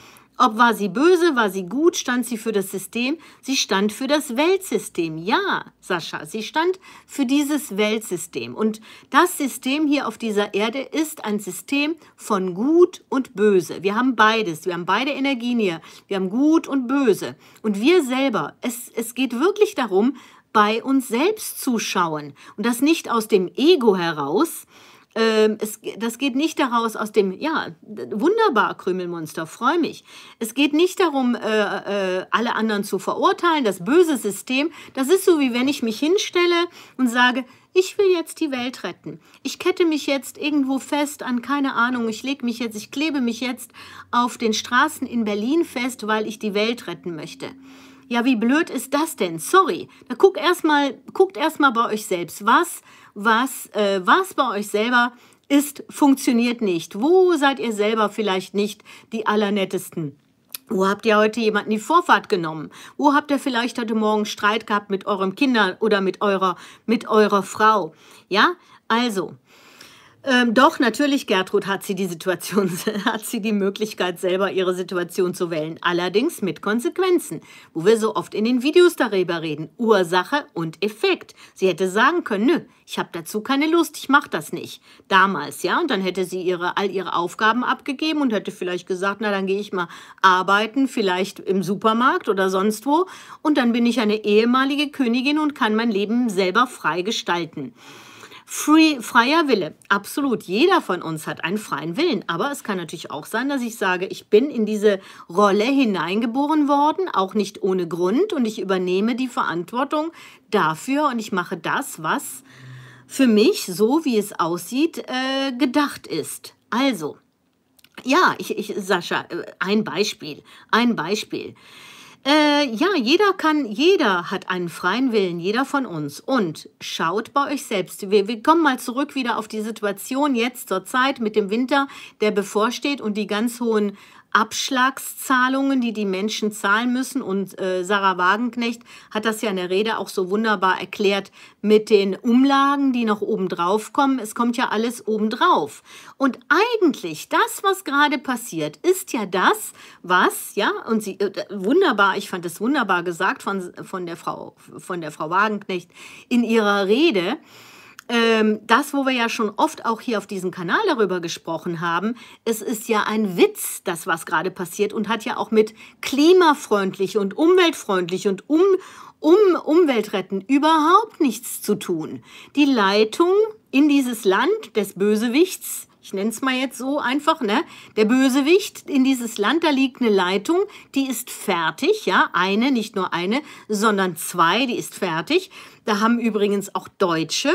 Ob war sie böse, war sie gut, stand sie für das System? Sie stand für das Weltsystem. Ja, Sascha, sie stand für dieses Weltsystem. Und das System hier auf dieser Erde ist ein System von Gut und Böse. Wir haben beides. Wir haben beide Energien hier. Wir haben Gut und Böse. Und wir selber, es, es geht wirklich darum, bei uns selbst zu schauen. Und das nicht aus dem Ego heraus, ähm, es, das geht nicht daraus aus dem, ja, wunderbar, Krümelmonster, freue mich. Es geht nicht darum, äh, äh, alle anderen zu verurteilen, das böse System. Das ist so, wie wenn ich mich hinstelle und sage, ich will jetzt die Welt retten. Ich kette mich jetzt irgendwo fest an, keine Ahnung, ich lege mich jetzt, ich klebe mich jetzt auf den Straßen in Berlin fest, weil ich die Welt retten möchte. Ja, wie blöd ist das denn? Sorry. Da guckt erstmal, guckt erstmal bei euch selbst. Was was, äh, was bei euch selber ist, funktioniert nicht. Wo seid ihr selber vielleicht nicht die allernettesten? Wo habt ihr heute jemanden die Vorfahrt genommen? Wo habt ihr vielleicht heute Morgen Streit gehabt mit eurem Kindern oder mit eurer, mit eurer Frau? Ja, also, ähm, doch, natürlich, Gertrud, hat sie die Situation, *laughs* hat sie die Möglichkeit, selber ihre Situation zu wählen. Allerdings mit Konsequenzen, wo wir so oft in den Videos darüber reden. Ursache und Effekt. Sie hätte sagen können, nö, ich habe dazu keine Lust, ich mache das nicht. Damals, ja, und dann hätte sie ihre, all ihre Aufgaben abgegeben und hätte vielleicht gesagt, na, dann gehe ich mal arbeiten, vielleicht im Supermarkt oder sonst wo. Und dann bin ich eine ehemalige Königin und kann mein Leben selber frei gestalten. Free, freier Wille, absolut. Jeder von uns hat einen freien Willen. Aber es kann natürlich auch sein, dass ich sage, ich bin in diese Rolle hineingeboren worden, auch nicht ohne Grund. Und ich übernehme die Verantwortung dafür und ich mache das, was für mich, so wie es aussieht, äh, gedacht ist. Also, ja, ich, ich, Sascha, äh, ein Beispiel. Ein Beispiel. Äh, ja, jeder kann, jeder hat einen freien Willen, jeder von uns. Und schaut bei euch selbst. Wir, wir kommen mal zurück wieder auf die Situation jetzt zur Zeit mit dem Winter, der bevorsteht und die ganz hohen Abschlagszahlungen, die die Menschen zahlen müssen. Und äh, Sarah Wagenknecht hat das ja in der Rede auch so wunderbar erklärt mit den Umlagen, die noch obendrauf kommen. Es kommt ja alles obendrauf. Und eigentlich, das, was gerade passiert, ist ja das, was, ja, und sie, äh, wunderbar, ich fand es wunderbar gesagt von, von, der Frau, von der Frau Wagenknecht in ihrer Rede, ähm, das, wo wir ja schon oft auch hier auf diesem Kanal darüber gesprochen haben, es ist ja ein Witz, das, was gerade passiert und hat ja auch mit klimafreundlich und umweltfreundlich und um, um Umweltretten überhaupt nichts zu tun. Die Leitung in dieses Land des Bösewichts, ich nenne es mal jetzt so einfach, ne? Der Bösewicht in dieses Land, da liegt eine Leitung, die ist fertig, ja, eine, nicht nur eine, sondern zwei, die ist fertig. Da haben übrigens auch Deutsche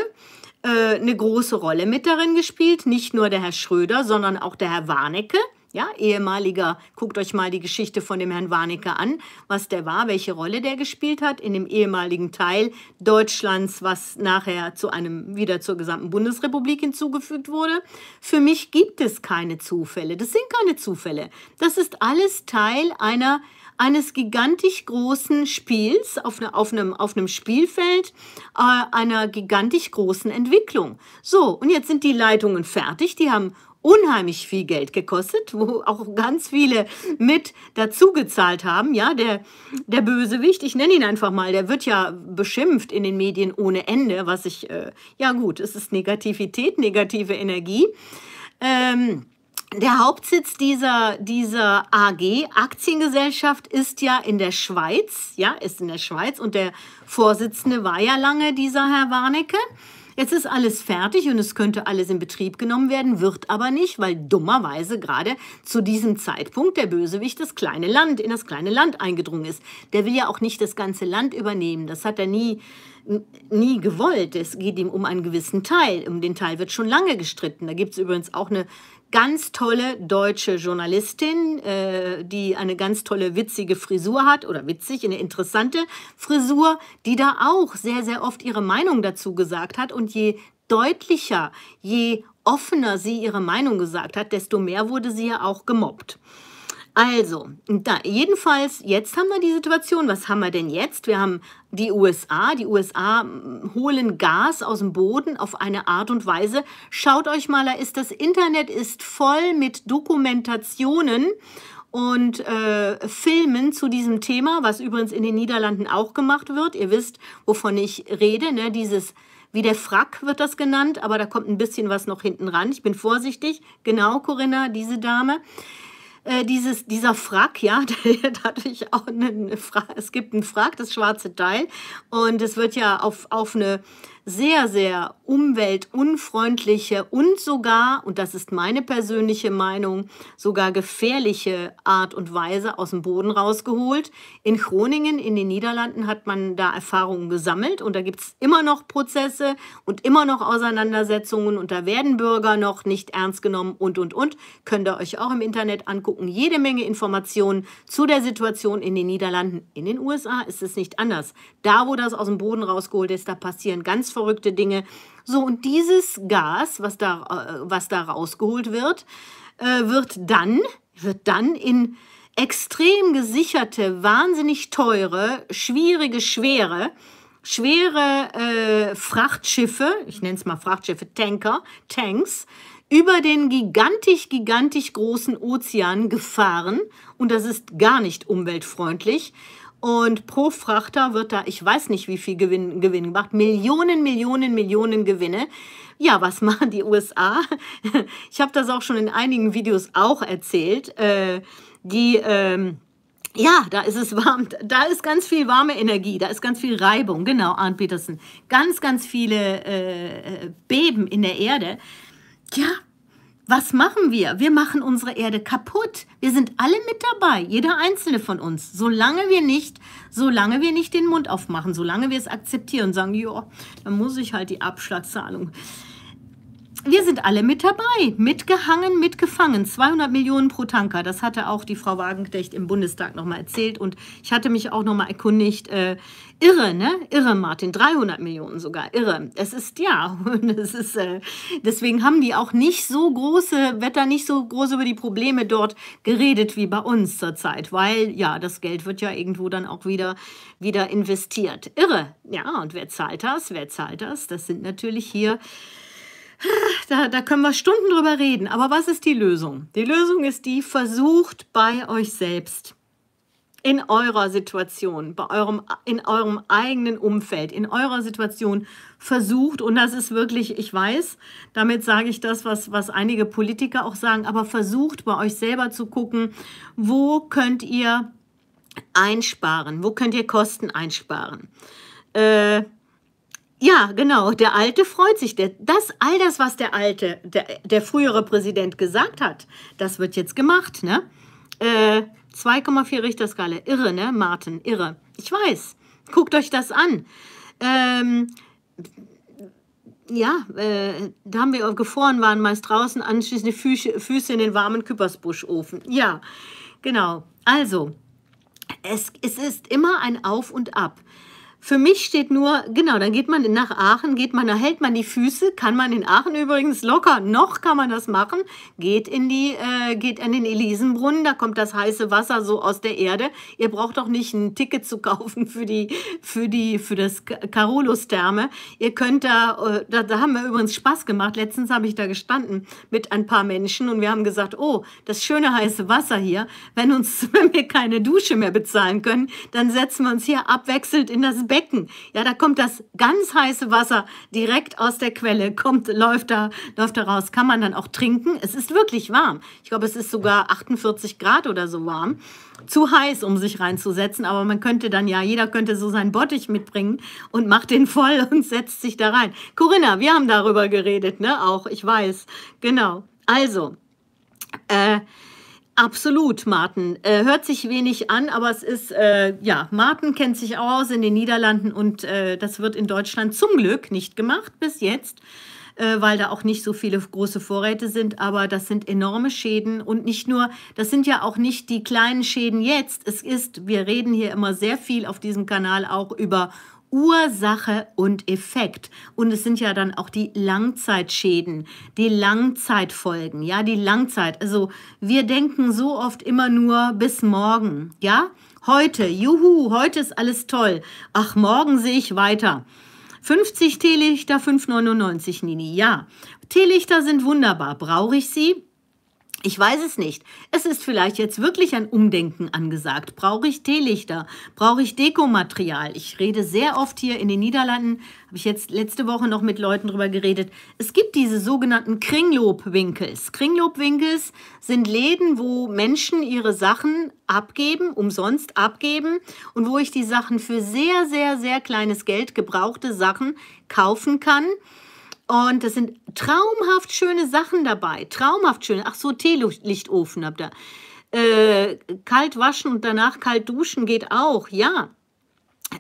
äh, eine große Rolle mit darin gespielt. Nicht nur der Herr Schröder, sondern auch der Herr Warnecke. Ja, ehemaliger, guckt euch mal die Geschichte von dem Herrn Warnecke an, was der war, welche Rolle der gespielt hat in dem ehemaligen Teil Deutschlands, was nachher zu einem, wieder zur gesamten Bundesrepublik hinzugefügt wurde. Für mich gibt es keine Zufälle. Das sind keine Zufälle. Das ist alles Teil einer eines gigantisch großen Spiels auf, ne, auf, einem, auf einem Spielfeld äh, einer gigantisch großen Entwicklung. So, und jetzt sind die Leitungen fertig, die haben unheimlich viel Geld gekostet, wo auch ganz viele mit dazugezahlt haben. Ja, der, der Bösewicht, ich nenne ihn einfach mal, der wird ja beschimpft in den Medien ohne Ende, was ich, äh, ja gut, es ist Negativität, negative Energie. Ähm, der Hauptsitz dieser, dieser AG, Aktiengesellschaft, ist ja in der Schweiz, ja, ist in der Schweiz und der Vorsitzende war ja lange dieser Herr Warnecke. Jetzt ist alles fertig und es könnte alles in Betrieb genommen werden, wird aber nicht, weil dummerweise gerade zu diesem Zeitpunkt der Bösewicht das kleine Land, in das kleine Land eingedrungen ist. Der will ja auch nicht das ganze Land übernehmen. Das hat er nie, nie gewollt. Es geht ihm um einen gewissen Teil. Um den Teil wird schon lange gestritten. Da gibt es übrigens auch eine ganz tolle deutsche Journalistin, äh, die eine ganz tolle witzige Frisur hat oder witzig, eine interessante Frisur, die da auch sehr, sehr oft ihre Meinung dazu gesagt hat. Und je deutlicher, je offener sie ihre Meinung gesagt hat, desto mehr wurde sie ja auch gemobbt. Also, da, jedenfalls, jetzt haben wir die Situation. Was haben wir denn jetzt? Wir haben die USA. Die USA hm, holen Gas aus dem Boden auf eine Art und Weise. Schaut euch mal, da ist das Internet ist voll mit Dokumentationen und äh, Filmen zu diesem Thema, was übrigens in den Niederlanden auch gemacht wird. Ihr wisst, wovon ich rede, ne? Dieses wie der Frack wird das genannt, aber da kommt ein bisschen was noch hinten ran. Ich bin vorsichtig. Genau, Corinna, diese Dame. Äh, dieses, dieser Frack, ja, *laughs* natürlich auch eine, Frack, es gibt einen Frack, das schwarze Teil, und es wird ja auf, auf eine sehr, sehr umweltunfreundliche und sogar, und das ist meine persönliche Meinung, sogar gefährliche Art und Weise aus dem Boden rausgeholt. In Groningen, in den Niederlanden, hat man da Erfahrungen gesammelt und da gibt es immer noch Prozesse und immer noch Auseinandersetzungen und da werden Bürger noch nicht ernst genommen und, und, und. Könnt ihr euch auch im Internet angucken. Jede Menge Informationen zu der Situation in den Niederlanden. In den USA ist es nicht anders. Da, wo das aus dem Boden rausgeholt ist, da passieren ganz verrückte Dinge. So, und dieses Gas, was da, äh, was da rausgeholt wird, äh, wird dann, wird dann in extrem gesicherte, wahnsinnig teure, schwierige, schwere, schwere äh, Frachtschiffe, ich nenne es mal Frachtschiffe, Tanker, Tanks, über den gigantisch, gigantisch großen Ozean gefahren. Und das ist gar nicht umweltfreundlich. Und pro Frachter wird da, ich weiß nicht, wie viel Gewinn, Gewinn gemacht, Millionen, Millionen, Millionen Gewinne. Ja, was *laughs* machen die USA? *laughs* Ich habe das auch schon in einigen Videos auch erzählt. Äh, die, ähm, ja, da ist es warm, da ist ganz viel warme Energie, da ist ganz viel Reibung, genau, Arndt Petersen. Ganz, ganz viele äh, Beben in der Erde. Ja, was machen wir? Wir machen unsere Erde kaputt. Wir sind alle mit dabei, jeder einzelne von uns. Solange wir nicht, solange wir nicht den Mund aufmachen, solange wir es akzeptieren und sagen, ja, dann muss ich halt die Abschlagszahlung wir sind alle mit dabei, mitgehangen, mitgefangen. 200 Millionen pro Tanker, das hatte auch die Frau Wagenknecht im Bundestag nochmal erzählt. Und ich hatte mich auch nochmal erkundigt, äh, irre, ne? Irre, Martin, 300 Millionen sogar, irre. Es ist, ja, *laughs* es ist, äh, deswegen haben die auch nicht so große, Wetter nicht so groß über die Probleme dort geredet wie bei uns zurzeit, weil, ja, das Geld wird ja irgendwo dann auch wieder, wieder investiert. Irre, ja, und wer zahlt das? Wer zahlt das? Das sind natürlich hier da, da können wir Stunden drüber reden. Aber was ist die Lösung? Die Lösung ist die, versucht bei euch selbst, in eurer Situation, bei eurem, in eurem eigenen Umfeld, in eurer Situation versucht, und das ist wirklich, ich weiß, damit sage ich das, was, was einige Politiker auch sagen, aber versucht bei euch selber zu gucken, wo könnt ihr einsparen, wo könnt ihr Kosten einsparen. Äh, ja, genau. Der Alte freut sich. Der, das, all das, was der Alte, der, der frühere Präsident gesagt hat, das wird jetzt gemacht. Ne? Äh, 2,4 Richterskala. Irre, ne, Martin? Irre. Ich weiß. Guckt euch das an. Ähm, ja, äh, da haben wir gefroren, waren meist draußen, anschließend die Füße, Füße in den warmen Küppersbuschofen. Ja, genau. Also, es, es ist immer ein Auf und Ab. Für mich steht nur, genau, dann geht man nach Aachen, geht man, da hält man die Füße, kann man in Aachen übrigens locker, noch kann man das machen, geht in die, äh, geht an den Elisenbrunnen, da kommt das heiße Wasser so aus der Erde. Ihr braucht doch nicht ein Ticket zu *laughs* kaufen für die, für die, für das Carolus-Therme. Ihr könnt da, äh, da, da haben wir übrigens Spaß gemacht. Letztens habe ich da gestanden mit ein paar Menschen und wir haben gesagt, oh, das schöne heiße Wasser hier, wenn uns, *laughs* wenn wir keine Dusche mehr bezahlen können, dann setzen wir uns hier abwechselnd in das Becken. Ja, da kommt das ganz heiße Wasser direkt aus der Quelle, kommt, läuft da, läuft da raus. Kann man dann auch trinken. Es ist wirklich warm. Ich glaube, es ist sogar 48 Grad oder so warm. Zu heiß, um sich reinzusetzen, aber man könnte dann ja, jeder könnte so seinen Bottich mitbringen und macht den *laughs* voll und setzt sich da rein. Corinna, wir haben darüber geredet, ne? Auch, ich weiß. Genau. Also, äh, Absolut, Martin. Äh, hört sich wenig an, aber es ist, äh, ja, Martin kennt sich aus in den Niederlanden und äh, das wird in Deutschland zum Glück nicht gemacht bis jetzt, äh, weil da auch nicht so viele große Vorräte sind, aber das sind enorme Schäden und nicht nur, das sind ja auch nicht die kleinen Schäden jetzt. Es ist, wir reden hier immer sehr viel auf diesem Kanal auch über Ursache und Effekt. Und es sind ja dann auch die Langzeitschäden, die Langzeitfolgen, ja, die Langzeit. Also wir denken so oft immer nur bis morgen, ja. Heute, juhu, heute ist alles toll. Ach, morgen sehe ich weiter. 50 Teelichter, 5,99 Nini. Ja, Teelichter sind wunderbar. Brauche ich sie? Ich weiß es nicht. Es ist vielleicht jetzt wirklich ein Umdenken angesagt. Brauche ich Teelichter? Brauche ich Dekomaterial? Ich rede sehr oft hier in den Niederlanden, habe ich jetzt letzte Woche noch mit Leuten drüber geredet. Es gibt diese sogenannten Kringlobwinkels. Kringlobwinkels sind Läden, wo Menschen ihre Sachen abgeben, umsonst abgeben und wo ich die Sachen für sehr, sehr, sehr kleines Geld, gebrauchte Sachen kaufen kann und es sind traumhaft schöne Sachen dabei. Traumhaft schöne. Ach so, Teelichtofen habt ihr. Äh, kalt waschen und danach kalt duschen geht auch, ja.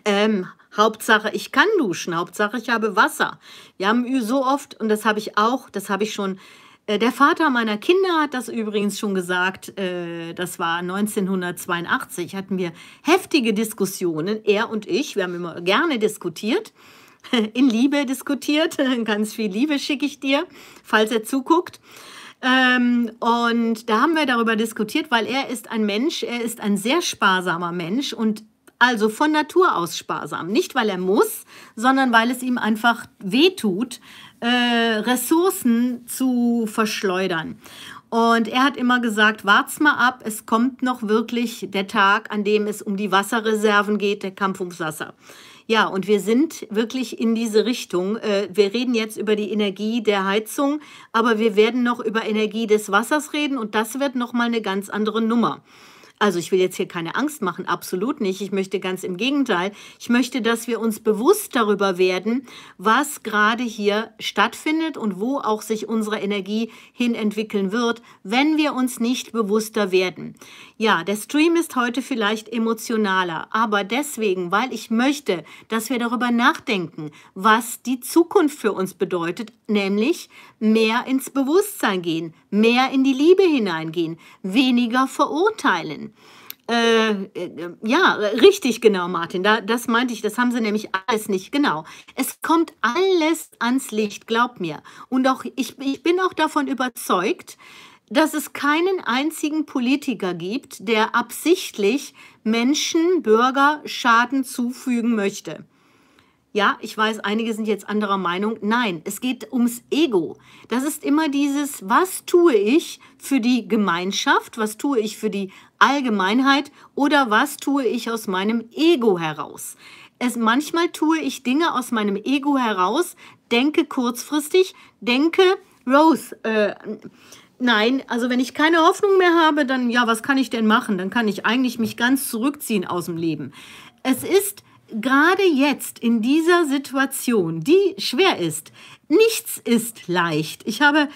Ähm, Hauptsache, ich kann duschen. Hauptsache, ich habe Wasser. Wir haben so oft, und das habe ich auch, das habe ich schon, äh, der Vater meiner Kinder hat das übrigens schon gesagt, äh, das war 1982, hatten wir heftige Diskussionen, er und ich, wir haben immer gerne diskutiert *laughs* in Liebe diskutiert. *laughs* Ganz viel Liebe schicke ich dir, falls er zuguckt. Ähm, und da haben wir darüber diskutiert, weil er ist ein Mensch, er ist ein sehr sparsamer Mensch und also von Natur aus sparsam. Nicht, weil er muss, sondern weil es ihm einfach wehtut, äh, Ressourcen zu verschleudern. Und er hat immer gesagt, wart's mal ab, es kommt noch wirklich der Tag, an dem es um die Wasserreserven geht, der Kampf ums Wasser. Ja, und wir sind wirklich in diese Richtung. Äh, wir reden jetzt über die Energie der Heizung, aber wir werden noch über Energie des Wassers reden und das wird nochmal eine ganz andere Nummer. Also ich will jetzt hier keine Angst machen, absolut nicht. Ich möchte ganz im Gegenteil. Ich möchte, dass wir uns bewusst darüber werden, was gerade hier stattfindet und wo auch sich unsere Energie hin entwickeln wird, wenn wir uns nicht bewusster werden. Ja, der Stream ist heute vielleicht emotionaler, aber deswegen, weil ich möchte, dass wir darüber nachdenken, was die Zukunft für uns bedeutet, nämlich mehr ins Bewusstsein gehen, mehr in die Liebe hineingehen, weniger verurteilen. Äh, äh, ja, richtig genau, Martin. Da, das meinte ich, das haben sie nämlich alles nicht. Genau. Es kommt alles ans Licht, glaub mir. Und auch ich, ich bin auch davon überzeugt, dass es keinen einzigen Politiker gibt, der absichtlich Menschen, Bürger Schaden zufügen möchte. Ja, ich weiß, einige sind jetzt anderer Meinung. Nein, es geht ums Ego. Das ist immer dieses, was tue ich für die Gemeinschaft, was tue ich für die Allgemeinheit oder was tue ich aus meinem Ego heraus. Es, manchmal tue ich Dinge aus meinem Ego heraus, denke kurzfristig, denke, Rose, äh, Nein, also wenn ich keine Hoffnung mehr habe, dann ja, was kann ich denn machen? Dann kann ich eigentlich mich ganz zurückziehen aus dem Leben. Es ist gerade jetzt in dieser Situation, die schwer ist, nichts ist leicht. Ich habe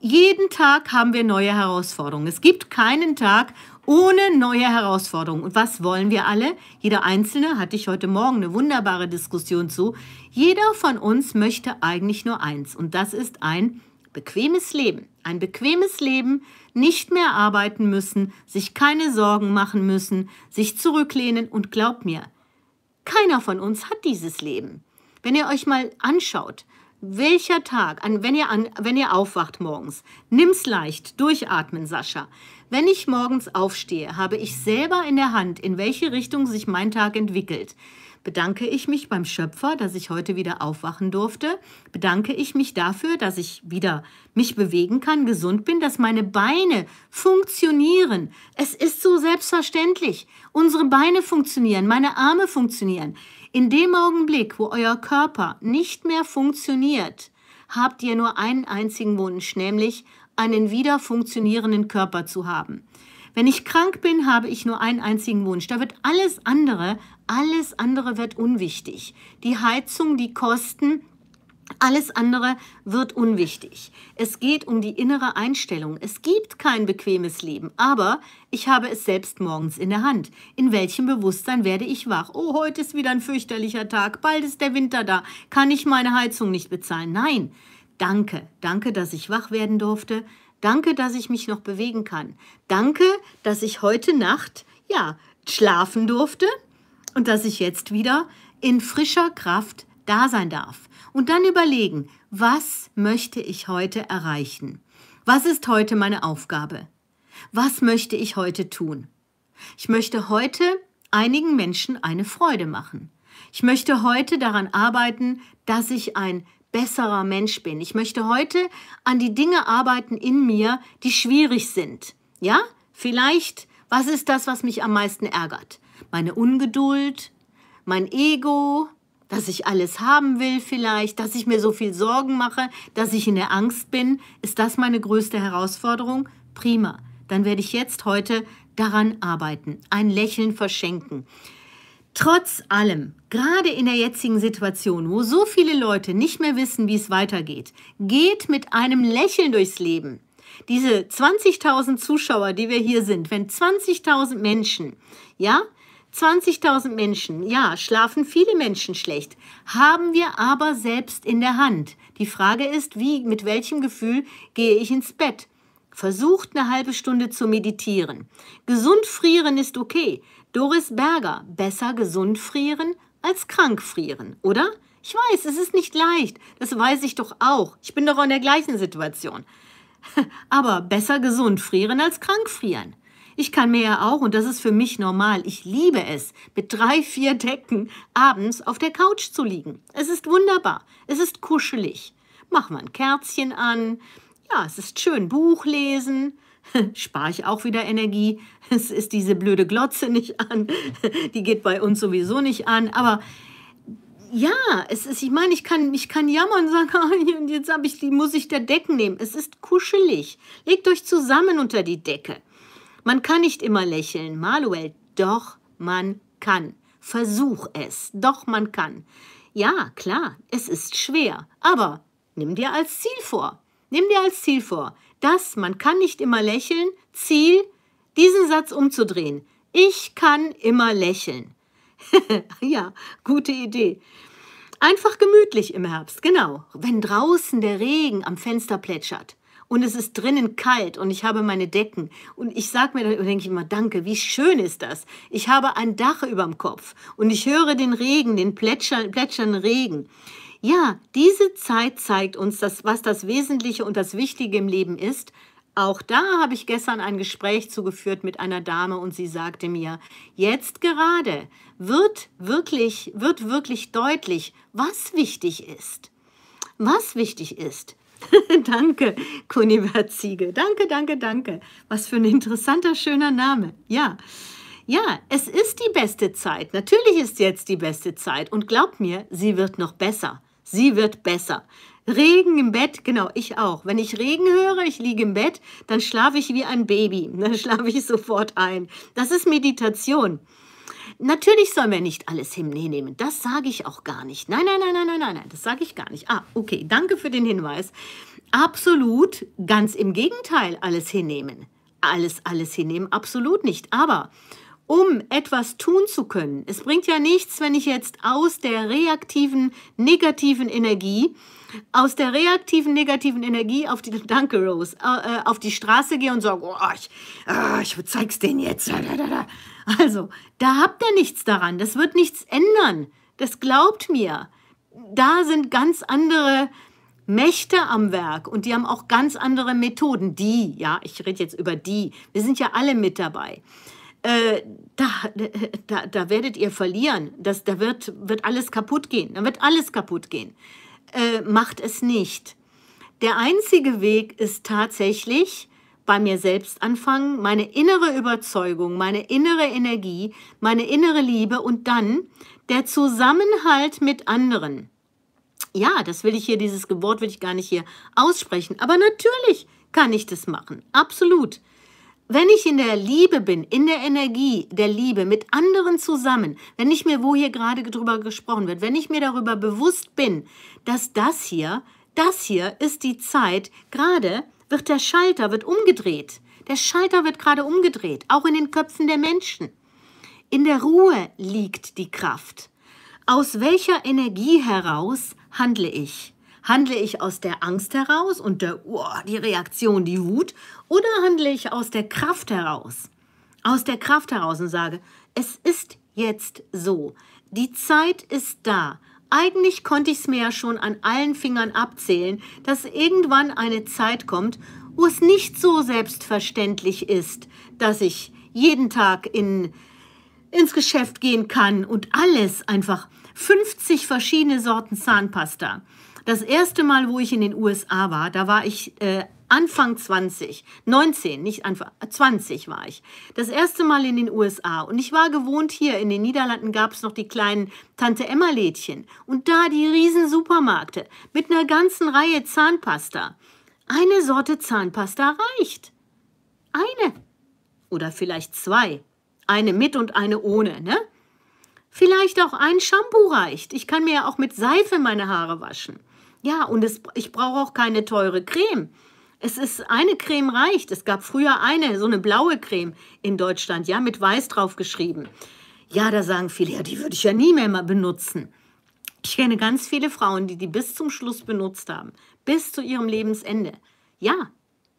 jeden Tag haben wir neue Herausforderungen. Es gibt keinen Tag ohne neue Herausforderungen. Und was wollen wir alle? Jeder Einzelne, hatte ich heute Morgen eine wunderbare Diskussion zu. Jeder von uns möchte eigentlich nur eins. Und das ist ein bequemes Leben. Ein bequemes Leben, nicht mehr arbeiten müssen, sich keine Sorgen machen müssen, sich zurücklehnen und glaubt mir, keiner von uns hat dieses Leben. Wenn ihr euch mal anschaut, welcher Tag, an, wenn, ihr an, wenn ihr aufwacht morgens, nimm's leicht, durchatmen, Sascha. Wenn ich morgens aufstehe, habe ich selber in der Hand, in welche Richtung sich mein Tag entwickelt bedanke ich mich beim Schöpfer, dass ich heute wieder aufwachen durfte. Bedanke ich mich dafür, dass ich wieder mich bewegen kann, gesund bin, dass meine Beine funktionieren. Es ist so selbstverständlich. Unsere Beine funktionieren, meine Arme funktionieren. In dem Augenblick, wo euer Körper nicht mehr funktioniert, habt ihr nur einen einzigen Wunsch, nämlich einen wieder funktionierenden Körper zu haben. Wenn ich krank bin, habe ich nur einen einzigen Wunsch. Da wird alles andere alles andere wird unwichtig. Die Heizung, die Kosten, alles andere wird unwichtig. Es geht um die innere Einstellung. Es gibt kein bequemes Leben, aber ich habe es selbst morgens in der Hand. In welchem Bewusstsein werde ich wach? Oh, heute ist wieder ein fürchterlicher Tag, bald ist der Winter da, kann ich meine Heizung nicht bezahlen? Nein, danke, danke, dass ich wach werden durfte. Danke, dass ich mich noch bewegen kann. Danke, dass ich heute Nacht, ja, schlafen durfte und dass ich jetzt wieder in frischer Kraft da sein darf. Und dann überlegen, was möchte ich heute erreichen? Was ist heute meine Aufgabe? Was möchte ich heute tun? Ich möchte heute einigen Menschen eine Freude machen. Ich möchte heute daran arbeiten, dass ich ein besserer Mensch bin. Ich möchte heute an die Dinge arbeiten in mir, die schwierig sind. Ja? Vielleicht, was ist das, was mich am meisten ärgert? Meine Ungeduld, mein Ego, dass ich alles haben will vielleicht, dass ich mir so viel Sorgen mache, dass ich in der Angst bin. Ist das meine größte Herausforderung? Prima. Dann werde ich jetzt heute daran arbeiten, ein Lächeln verschenken. Trotz allem, gerade in der jetzigen Situation, wo so viele Leute nicht mehr wissen, wie es weitergeht, geht mit einem Lächeln durchs Leben. Diese 20.000 Zuschauer, die wir hier sind, wenn 20.000 Menschen, ja, 20.000 Menschen, ja, schlafen viele Menschen schlecht, haben wir aber selbst in der Hand. Die Frage ist, wie, mit welchem Gefühl gehe ich ins Bett? Versucht eine halbe Stunde zu meditieren. Gesund frieren ist okay. Doris Berger, besser gesund frieren als krank frieren, oder? Ich weiß, es ist nicht leicht. Das weiß ich doch auch. Ich bin doch in der gleichen Situation. *laughs* Aber besser gesund frieren als krank frieren. Ich kann mir ja auch, und das ist für mich normal, ich liebe es, mit drei, vier Decken abends auf der Couch zu liegen. Es ist wunderbar. Es ist kuschelig. Mach mal ein Kerzchen an, ja, es ist schön. Buch lesen. *laughs* Spare ich auch wieder Energie. *laughs* Es ist diese blöde Glotze nicht an. *laughs* Die geht bei uns sowieso nicht an. Aber ja, es ist, ich meine, ich kann, ich kann jammern und sagen, oh, jetzt habe ich, die muss ich der Decken nehmen. Es ist kuschelig. Legt euch zusammen unter die Decke. Man kann nicht immer lächeln, Manuel. Doch, man kann. Versuch es. Doch, man kann. Ja, klar, es ist schwer. Aber nimm dir als Ziel vor. Nimm dir als Ziel vor, dass man kann nicht immer lächeln, Ziel, diesen Satz umzudrehen. Ich kann immer lächeln. *laughs* ja, gute Idee. Einfach gemütlich im Herbst, genau. Wenn draußen der Regen am Fenster plätschert und es ist drinnen kalt und ich habe meine Decken und ich sage mir dann, denke ich immer, danke, wie schön ist das. Ich habe ein Dach über dem Kopf und ich höre den Regen, den plätschern, plätschernden Regen. Ja, diese Zeit zeigt uns, dass, was das Wesentliche und das Wichtige im Leben ist. Auch da habe ich gestern ein Gespräch zugeführt mit einer Dame und sie sagte mir, jetzt gerade wird wirklich, wird wirklich deutlich, was wichtig ist. Was wichtig ist. *laughs* danke, Kunibert Ziege. Danke, danke, danke. Was für ein interessanter, schöner Name. Ja. Ja, es ist die beste Zeit. Natürlich ist jetzt die beste Zeit. Und glaubt mir, sie wird noch besser. Sie wird besser. Regen im Bett, genau, ich auch. Wenn ich Regen höre, ich liege im Bett, dann schlafe ich wie ein Baby. *laughs* Dann schlafe ich sofort ein. Das ist Meditation. Natürlich sollen wir nicht alles hinnehmen. Das sage ich auch gar nicht. Nein, nein, nein, nein, nein, nein, nein, das sage ich gar nicht. Ah, okay, danke für den Hinweis. Absolut, ganz im Gegenteil, alles hinnehmen. Alles, alles hinnehmen, absolut nicht. Aber um etwas tun zu können. Es bringt ja nichts, wenn ich jetzt aus der reaktiven negativen Energie, aus der reaktiven negativen Energie auf die, *laughs* danke Rose, äh, auf die Straße gehe und sage, oh, ich, oh, ich zeig's denen jetzt. *laughs* Also, da habt ihr nichts daran. Das wird nichts ändern. Das glaubt mir. Da sind ganz andere Mächte am Werk und die haben auch ganz andere Methoden. Die, ja, ich rede jetzt über die. Wir sind ja alle mit dabei. Äh, da, da, da werdet ihr verlieren. Das, da wird, wird alles kaputt gehen. Da wird alles kaputt gehen. Äh, macht es nicht. Der einzige Weg ist tatsächlich bei mir selbst anfangen, meine innere Überzeugung, meine innere Energie, meine innere Liebe und dann der Zusammenhalt mit anderen. Ja, das will ich hier, dieses Wort will ich gar nicht hier aussprechen, aber natürlich kann ich das machen. Absolut. Wenn ich in der Liebe bin, in der Energie der Liebe mit anderen zusammen, wenn ich mir, wo hier gerade drüber gesprochen wird, wenn ich mir darüber bewusst bin, dass das hier, das hier ist die Zeit, gerade wird der Schalter, wird umgedreht. Der Schalter wird gerade umgedreht, auch in den Köpfen der Menschen. In der Ruhe liegt die Kraft. Aus welcher Energie heraus handle ich? Handle ich aus der Angst heraus und der, oh, die Reaktion, die Wut? Oder handle ich aus der Kraft heraus? Aus der Kraft heraus und sage, es ist jetzt so. Die Zeit ist da. Eigentlich konnte ich es mir ja schon an allen Fingern abzählen, dass irgendwann eine Zeit kommt, wo es nicht so selbstverständlich ist, dass ich jeden Tag in, ins Geschäft gehen kann und alles einfach 50 verschiedene Sorten Zahnpasta. Das erste Mal, wo ich in den USA war, da war ich äh, Anfang 20, 19, nicht Anfang, 20 war ich. Das erste Mal in den USA. Und ich war gewohnt hier, in den Niederlanden gab es noch die kleinen Tante-Emma-Lädchen. Und da die riesen Supermärkte mit einer ganzen Reihe Zahnpasta. Eine Sorte Zahnpasta reicht. Eine. Oder vielleicht zwei. Eine mit und eine ohne, ne? Vielleicht auch ein Shampoo reicht. Ich kann mir ja auch mit Seife meine Haare waschen. Ja, und es, ich brauche auch keine teure Creme. Es ist eine Creme reicht. Es gab früher eine, so eine blaue Creme in Deutschland, ja, mit weiß drauf geschrieben. Ja, da sagen viele, ja, die würde ich ja nie mehr mal benutzen. Ich kenne ganz viele Frauen, die die bis zum Schluss benutzt haben, bis zu ihrem Lebensende. Ja,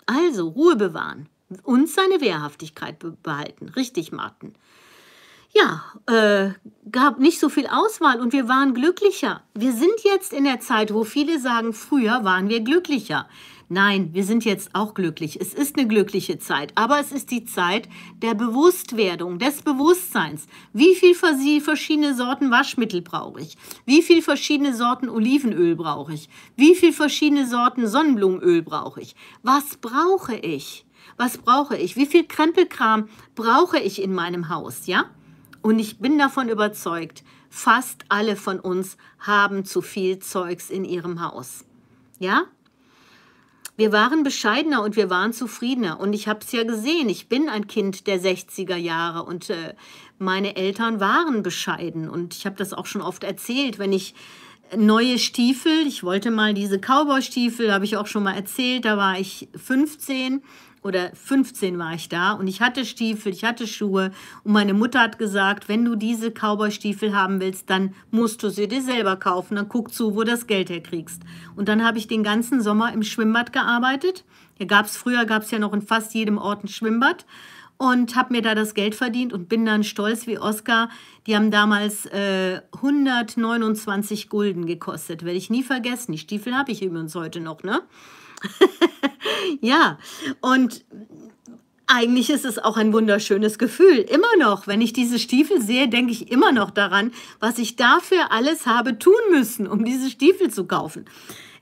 also Ruhe bewahren und seine Wehrhaftigkeit behalten. Richtig, Martin. Ja, äh, gab nicht so viel Auswahl und wir waren glücklicher. Wir sind jetzt in der Zeit, wo viele sagen, früher waren wir glücklicher. Nein, wir sind jetzt auch glücklich. Es ist eine glückliche Zeit, aber es ist die Zeit der Bewusstwerdung, des Bewusstseins. Wie viel verschiedene Sorten Waschmittel brauche ich? Wie viel verschiedene Sorten Olivenöl brauche ich? Wie viel verschiedene Sorten Sonnenblumenöl brauche ich? Was brauche ich? Was brauche ich? Wie viel Krempelkram brauche ich in meinem Haus, ja? Und ich bin davon überzeugt, fast alle von uns haben zu viel Zeugs in ihrem Haus. Ja? Wir waren bescheidener und wir waren zufriedener. Und ich habe es ja gesehen, ich bin ein Kind der 60er Jahre und äh, meine Eltern waren bescheiden. Und ich habe das auch schon oft erzählt, wenn ich neue Stiefel, ich wollte mal diese Cowboy-Stiefel, habe ich auch schon mal erzählt, da war ich 15 oder 15 war ich da und ich hatte Stiefel, ich hatte Schuhe und meine Mutter hat gesagt, wenn du diese Cowboy-Stiefel haben willst, dann musst du sie dir selber kaufen, dann guck zu, wo das Geld herkriegst. Und dann habe ich den ganzen Sommer im Schwimmbad gearbeitet. Hier gab's, früher gab es ja noch in fast jedem Ort ein Schwimmbad und habe mir da das Geld verdient und bin dann stolz wie Oscar. Die haben damals äh, 129 Gulden gekostet, werde ich nie vergessen. Die Stiefel habe ich übrigens heute noch, ne? *laughs* ja, und eigentlich ist es auch ein wunderschönes Gefühl. Immer noch, wenn ich diese Stiefel sehe, denke ich immer noch daran, was ich dafür alles habe tun müssen, um diese Stiefel zu kaufen.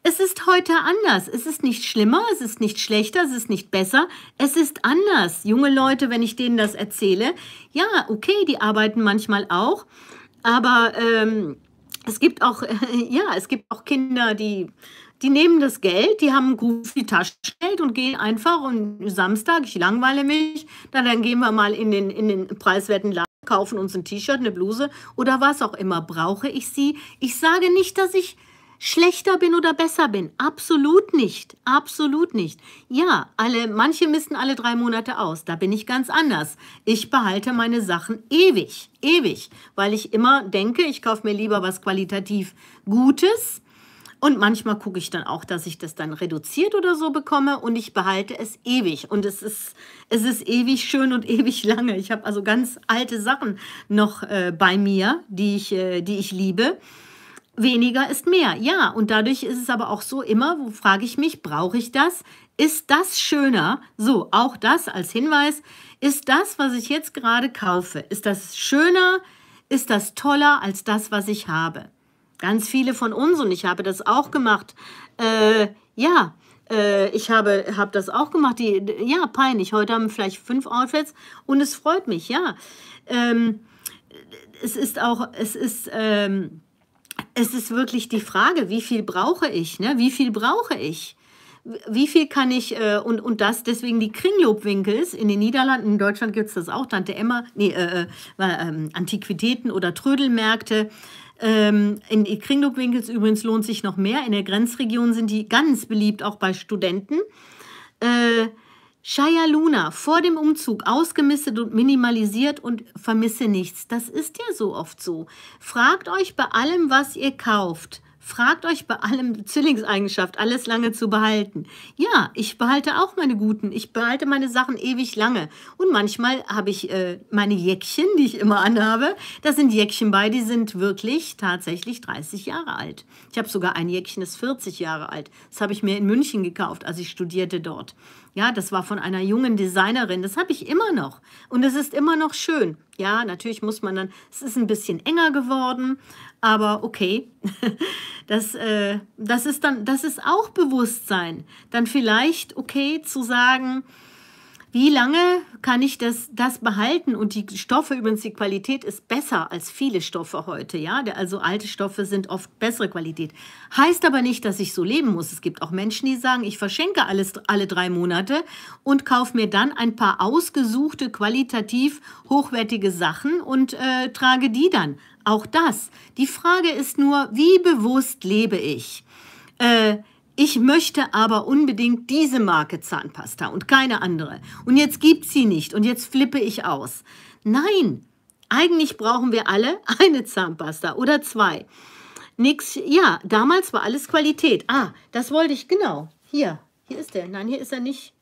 Es ist heute anders. Es ist nicht schlimmer, es ist nicht schlechter, es ist nicht besser. Es ist anders. Junge Leute, wenn ich denen das erzähle, ja, okay, die arbeiten manchmal auch, aber ähm, es gibt auch, äh, *laughs* ja, es gibt auch Kinder, die die nehmen das Geld, die haben gut viel Taschengeld und gehen einfach und Samstag, ich langweile mich, dann, dann gehen wir mal in den, in den preiswerten Laden, kaufen uns ein T-Shirt, eine Bluse oder was auch immer. Brauche ich sie? Ich sage nicht, dass ich schlechter bin oder besser bin. Absolut nicht. Absolut nicht. Ja, alle, manche misten alle drei Monate aus. Da bin ich ganz anders. Ich behalte meine Sachen ewig, ewig, weil ich immer denke, ich kaufe mir lieber was qualitativ Gutes und manchmal gucke ich dann auch, dass ich das dann reduziert oder so bekomme und ich behalte es ewig. Und es ist, es ist ewig schön und *laughs* ewig lange. Ich habe also ganz alte Sachen noch äh, bei mir, die ich, äh, die ich liebe. Weniger ist mehr, ja. Und dadurch ist es aber auch so immer, wo frage ich mich, brauche ich das? Ist das schöner? So, auch das als Hinweis. Ist das, was ich jetzt gerade kaufe, ist das schöner? Ist das toller als das, was ich habe? Ganz viele von uns, und ich habe das auch gemacht, äh, ja, äh, ich habe, habe das auch gemacht. Die, ja, peinlich. Heute haben wir vielleicht fünf Outfits und es freut mich, ja. Ähm, es ist auch, es ist, ähm, es ist wirklich die Frage, wie viel brauche ich, ne? Wie viel brauche ich? Wie viel kann ich, äh, und, und das, deswegen die Kringlobwinkels, in den Niederlanden, in Deutschland gibt es das auch, Tante Emma, nee, äh, äh, ähm, Antiquitäten oder Trödelmärkte, ähm, in Kringlockwinkels übrigens lohnt sich noch mehr. In der Grenzregion sind die ganz beliebt, auch bei Studenten. Äh, Shaya Luna, vor dem Umzug ausgemistet und minimalisiert und vermisse nichts. Das ist ja so oft so. Fragt euch bei allem, was ihr kauft, Fragt euch bei allem Zwillingseigenschaft, alles lange zu behalten. Ja, ich behalte auch meine guten. Ich behalte meine Sachen ewig lange. Und manchmal habe ich äh, meine Jäckchen, die ich immer anhabe. Da sind Jäckchen bei, die sind wirklich tatsächlich 30 Jahre alt. Ich habe sogar ein Jäckchen, das ist 40 Jahre alt. Das habe ich mir in München gekauft, als ich studierte dort. Ja, das war von einer jungen Designerin. Das habe ich immer noch. Und es ist immer noch schön. Ja, natürlich muss man dann, es ist ein bisschen enger geworden, aber okay. *laughs* Das, äh, das ist dann, das ist auch Bewusstsein. Dann vielleicht, okay, zu sagen, wie lange kann ich das, das behalten? Und die Stoffe, übrigens, die Qualität ist besser als viele Stoffe heute. Ja? Also alte Stoffe sind oft bessere Qualität. Heißt aber nicht, dass ich so leben muss. Es gibt auch Menschen, die sagen, ich verschenke alles alle drei Monate und kaufe mir dann ein paar ausgesuchte, qualitativ hochwertige Sachen und äh, trage die dann. Auch das. Die Frage ist nur, wie bewusst lebe ich? Äh, ich möchte aber unbedingt diese Marke Zahnpasta und keine andere. Und jetzt gibt sie nicht und jetzt flippe ich aus. Nein, eigentlich brauchen wir alle *laughs* eine Zahnpasta oder zwei. Nix, ja, damals war alles Qualität. Ah, das wollte ich, genau. Hier, hier ist er. Nein, hier ist er nicht.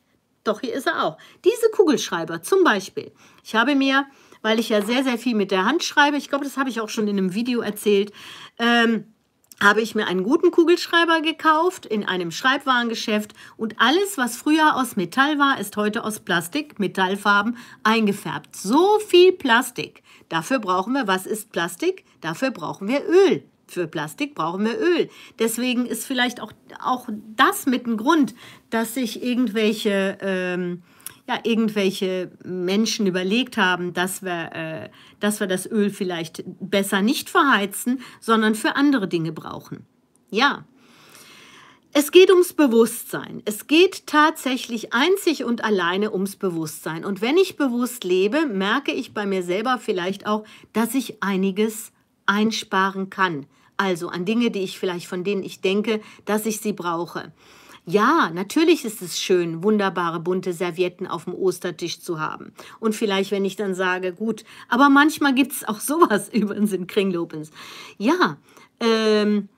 Doch, hier ist er auch. Diese Kugelschreiber zum Beispiel. Ich habe mir, weil ich ja sehr, sehr viel mit der Hand schreibe, ich glaube, das habe ich auch schon in einem Video erzählt, ähm, habe ich mir einen guten Kugelschreiber gekauft in einem Schreibwarengeschäft und alles, was früher aus Metall war, ist heute aus Plastik, Metallfarben eingefärbt. So viel Plastik. Dafür brauchen wir, was ist Plastik? Dafür brauchen wir Öl. Für Plastik brauchen wir Öl. Deswegen ist vielleicht auch, auch das mit dem Grund, dass sich irgendwelche ähm, ja, irgendwelche Menschen überlegt haben, dass wir, äh, dass wir das Öl vielleicht besser nicht verheizen, sondern für andere Dinge brauchen. Ja. Es geht ums Bewusstsein. Es geht tatsächlich einzig und alleine ums Bewusstsein. Und wenn ich bewusst lebe, merke ich bei mir selber vielleicht auch, dass ich einiges einsparen kann. Also an Dinge, die ich vielleicht von denen ich denke, dass ich sie brauche. Ja, natürlich ist es schön, wunderbare bunte Servietten auf dem Ostertisch zu haben. Und vielleicht, wenn ich dann sage, gut, aber manchmal gibt es auch sowas *laughs* übrigens in Kringlopens. Ja, ähm,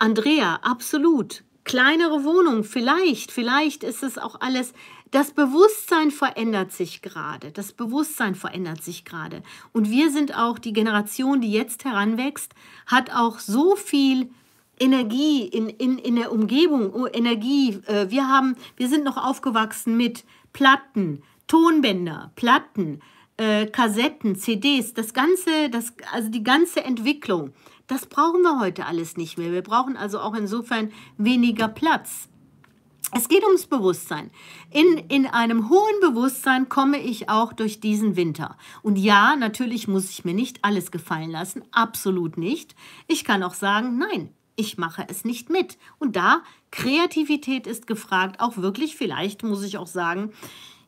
Andrea, absolut. Kleinere Wohnung, vielleicht, vielleicht ist es auch alles. Das Bewusstsein verändert sich gerade. Das Bewusstsein verändert sich gerade. Und wir sind auch, die Generation, die jetzt heranwächst, hat auch so viel Energie in, in, in der Umgebung, oh, Energie. Äh, wir, haben, wir sind noch aufgewachsen mit Platten, Tonbänder, Platten, äh, Kassetten, CDs, das ganze, das, also die ganze Entwicklung. Das brauchen wir heute alles nicht mehr. Wir brauchen also auch insofern weniger Platz. Es geht ums Bewusstsein. In, in einem hohen Bewusstsein komme ich auch durch diesen Winter. Und ja, natürlich muss ich mir nicht alles gefallen lassen, absolut nicht. Ich kann auch sagen, nein, ich mache es nicht mit. Und da Kreativität ist gefragt, auch wirklich, vielleicht muss ich auch sagen,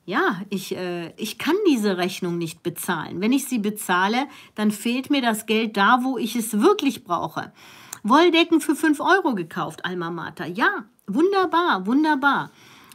ja, ich, äh, ich kann diese Rechnung nicht bezahlen. Wenn ich sie bezahle, dann fehlt mir das Geld da, wo ich es wirklich brauche. Wolldecken für 5 Euro gekauft, Alma Mater. Ja, wunderbar, wunderbar.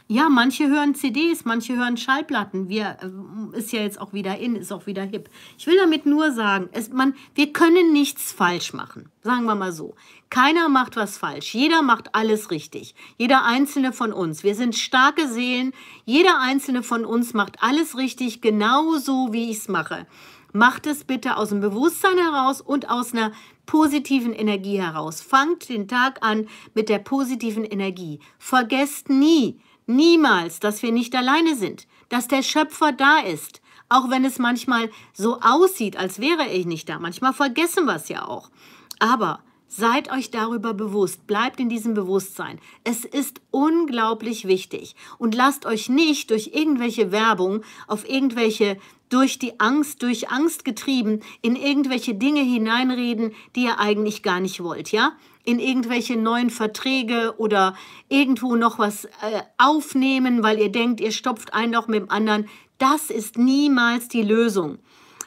Ja, manche hören CDs, manche hören Schallplatten. Wir äh, ist ja jetzt auch wieder in, ist auch wieder hip. Ich will damit nur sagen, es, man, wir können nichts falsch machen. Sagen wir mal so. Keiner macht was falsch. Jeder macht alles richtig. Jeder einzelne von uns. Wir sind starke Seelen. Jeder einzelne von uns macht alles richtig, genauso wie ich es mache. Macht es bitte aus dem Bewusstsein heraus und aus einer positiven Energie heraus. Fangt den Tag an mit der positiven Energie. Vergesst nie, Niemals, dass wir nicht alleine sind, dass der Schöpfer da ist, auch wenn es manchmal so aussieht, als wäre er nicht da. Manchmal vergessen wir es ja auch. Aber seid euch darüber bewusst, bleibt in diesem Bewusstsein. Es ist unglaublich wichtig und lasst euch nicht durch irgendwelche Werbung auf irgendwelche durch die Angst, durch Angst getrieben, in irgendwelche Dinge hineinreden, die ihr eigentlich gar nicht wollt, ja? In irgendwelche neuen Verträge oder irgendwo noch was äh, aufnehmen, weil ihr denkt, ihr stopft ein noch mit dem anderen. Das ist niemals die Lösung.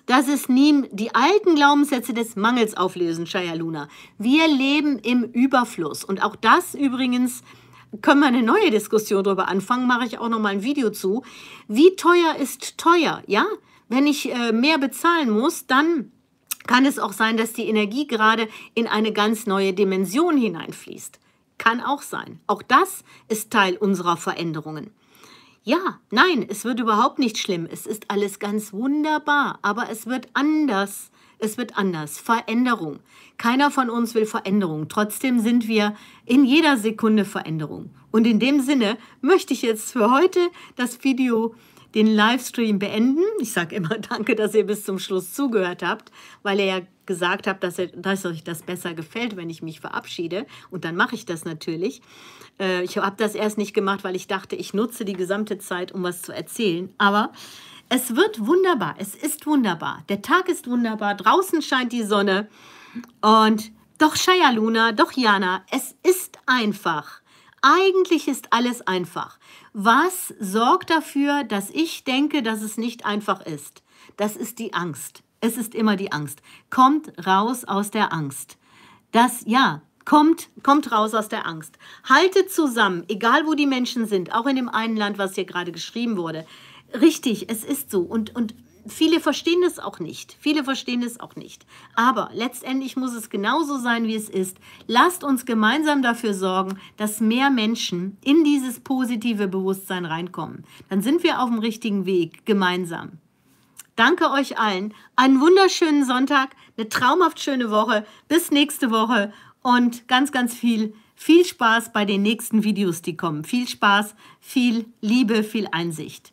Das ist nie die alten Glaubenssätze des Mangels auflösen, Shaya Luna. Wir leben im Überfluss. Und auch das übrigens können wir eine neue Diskussion darüber anfangen, mache ich auch noch mal ein Video zu. Wie teuer ist teuer? Ja, wenn ich äh, mehr bezahlen muss, dann Kann es auch sein, dass die Energie gerade in eine ganz neue Dimension hineinfließt? Kann auch sein. Auch das ist Teil unserer Veränderungen. Ja, nein, es wird überhaupt nicht schlimm. Es ist alles ganz wunderbar, aber es wird anders. Es wird anders. Veränderung. Keiner von uns will Veränderung. Trotzdem sind wir in jeder Sekunde Veränderung. Und in dem Sinne möchte ich jetzt für heute das Video den Livestream beenden. Ich sage immer *laughs* danke, dass ihr bis zum Schluss zugehört habt, weil ihr ja gesagt habt, dass, ihr, dass euch das besser gefällt, wenn ich mich verabschiede. Und dann mache ich das natürlich. Äh, ich habe das erst nicht gemacht, weil ich dachte, ich nutze die gesamte Zeit, um was zu erzählen. Aber es wird wunderbar. Es ist wunderbar. Der Tag ist wunderbar. Draußen scheint die Sonne. Und doch, Shaya Luna, doch, Jana, es ist einfach. Eigentlich ist alles einfach. Was sorgt dafür, dass ich denke, dass es nicht einfach ist? Das ist die Angst. Es ist immer die Angst. Kommt raus aus der Angst. Das, ja, kommt, kommt raus aus der Angst. Haltet zusammen, egal wo die Menschen sind, auch in dem einen Land, was hier gerade geschrieben wurde. Richtig, es ist so. Und, und viele verstehen es auch nicht. Viele verstehen es auch nicht. Aber letztendlich muss es genauso sein, wie es ist. Lasst uns gemeinsam dafür sorgen, dass mehr Menschen in dieses positive Bewusstsein reinkommen. Dann sind wir auf dem richtigen Weg, gemeinsam. Danke euch allen. Einen wunderschönen Sonntag, eine traumhaft schöne Woche. Bis nächste Woche und ganz, ganz viel, viel Spaß bei den nächsten Videos, die kommen. Viel Spaß, viel Liebe, viel Einsicht.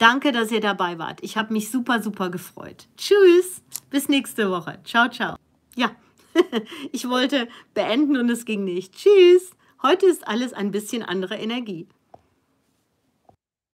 Danke, dass ihr dabei wart. Ich habe mich super, super gefreut. Tschüss, bis nächste Woche. Ciao, ciao. Ja, *laughs* ich wollte beenden und es ging nicht. Tschüss. Heute ist alles ein bisschen andere Energie.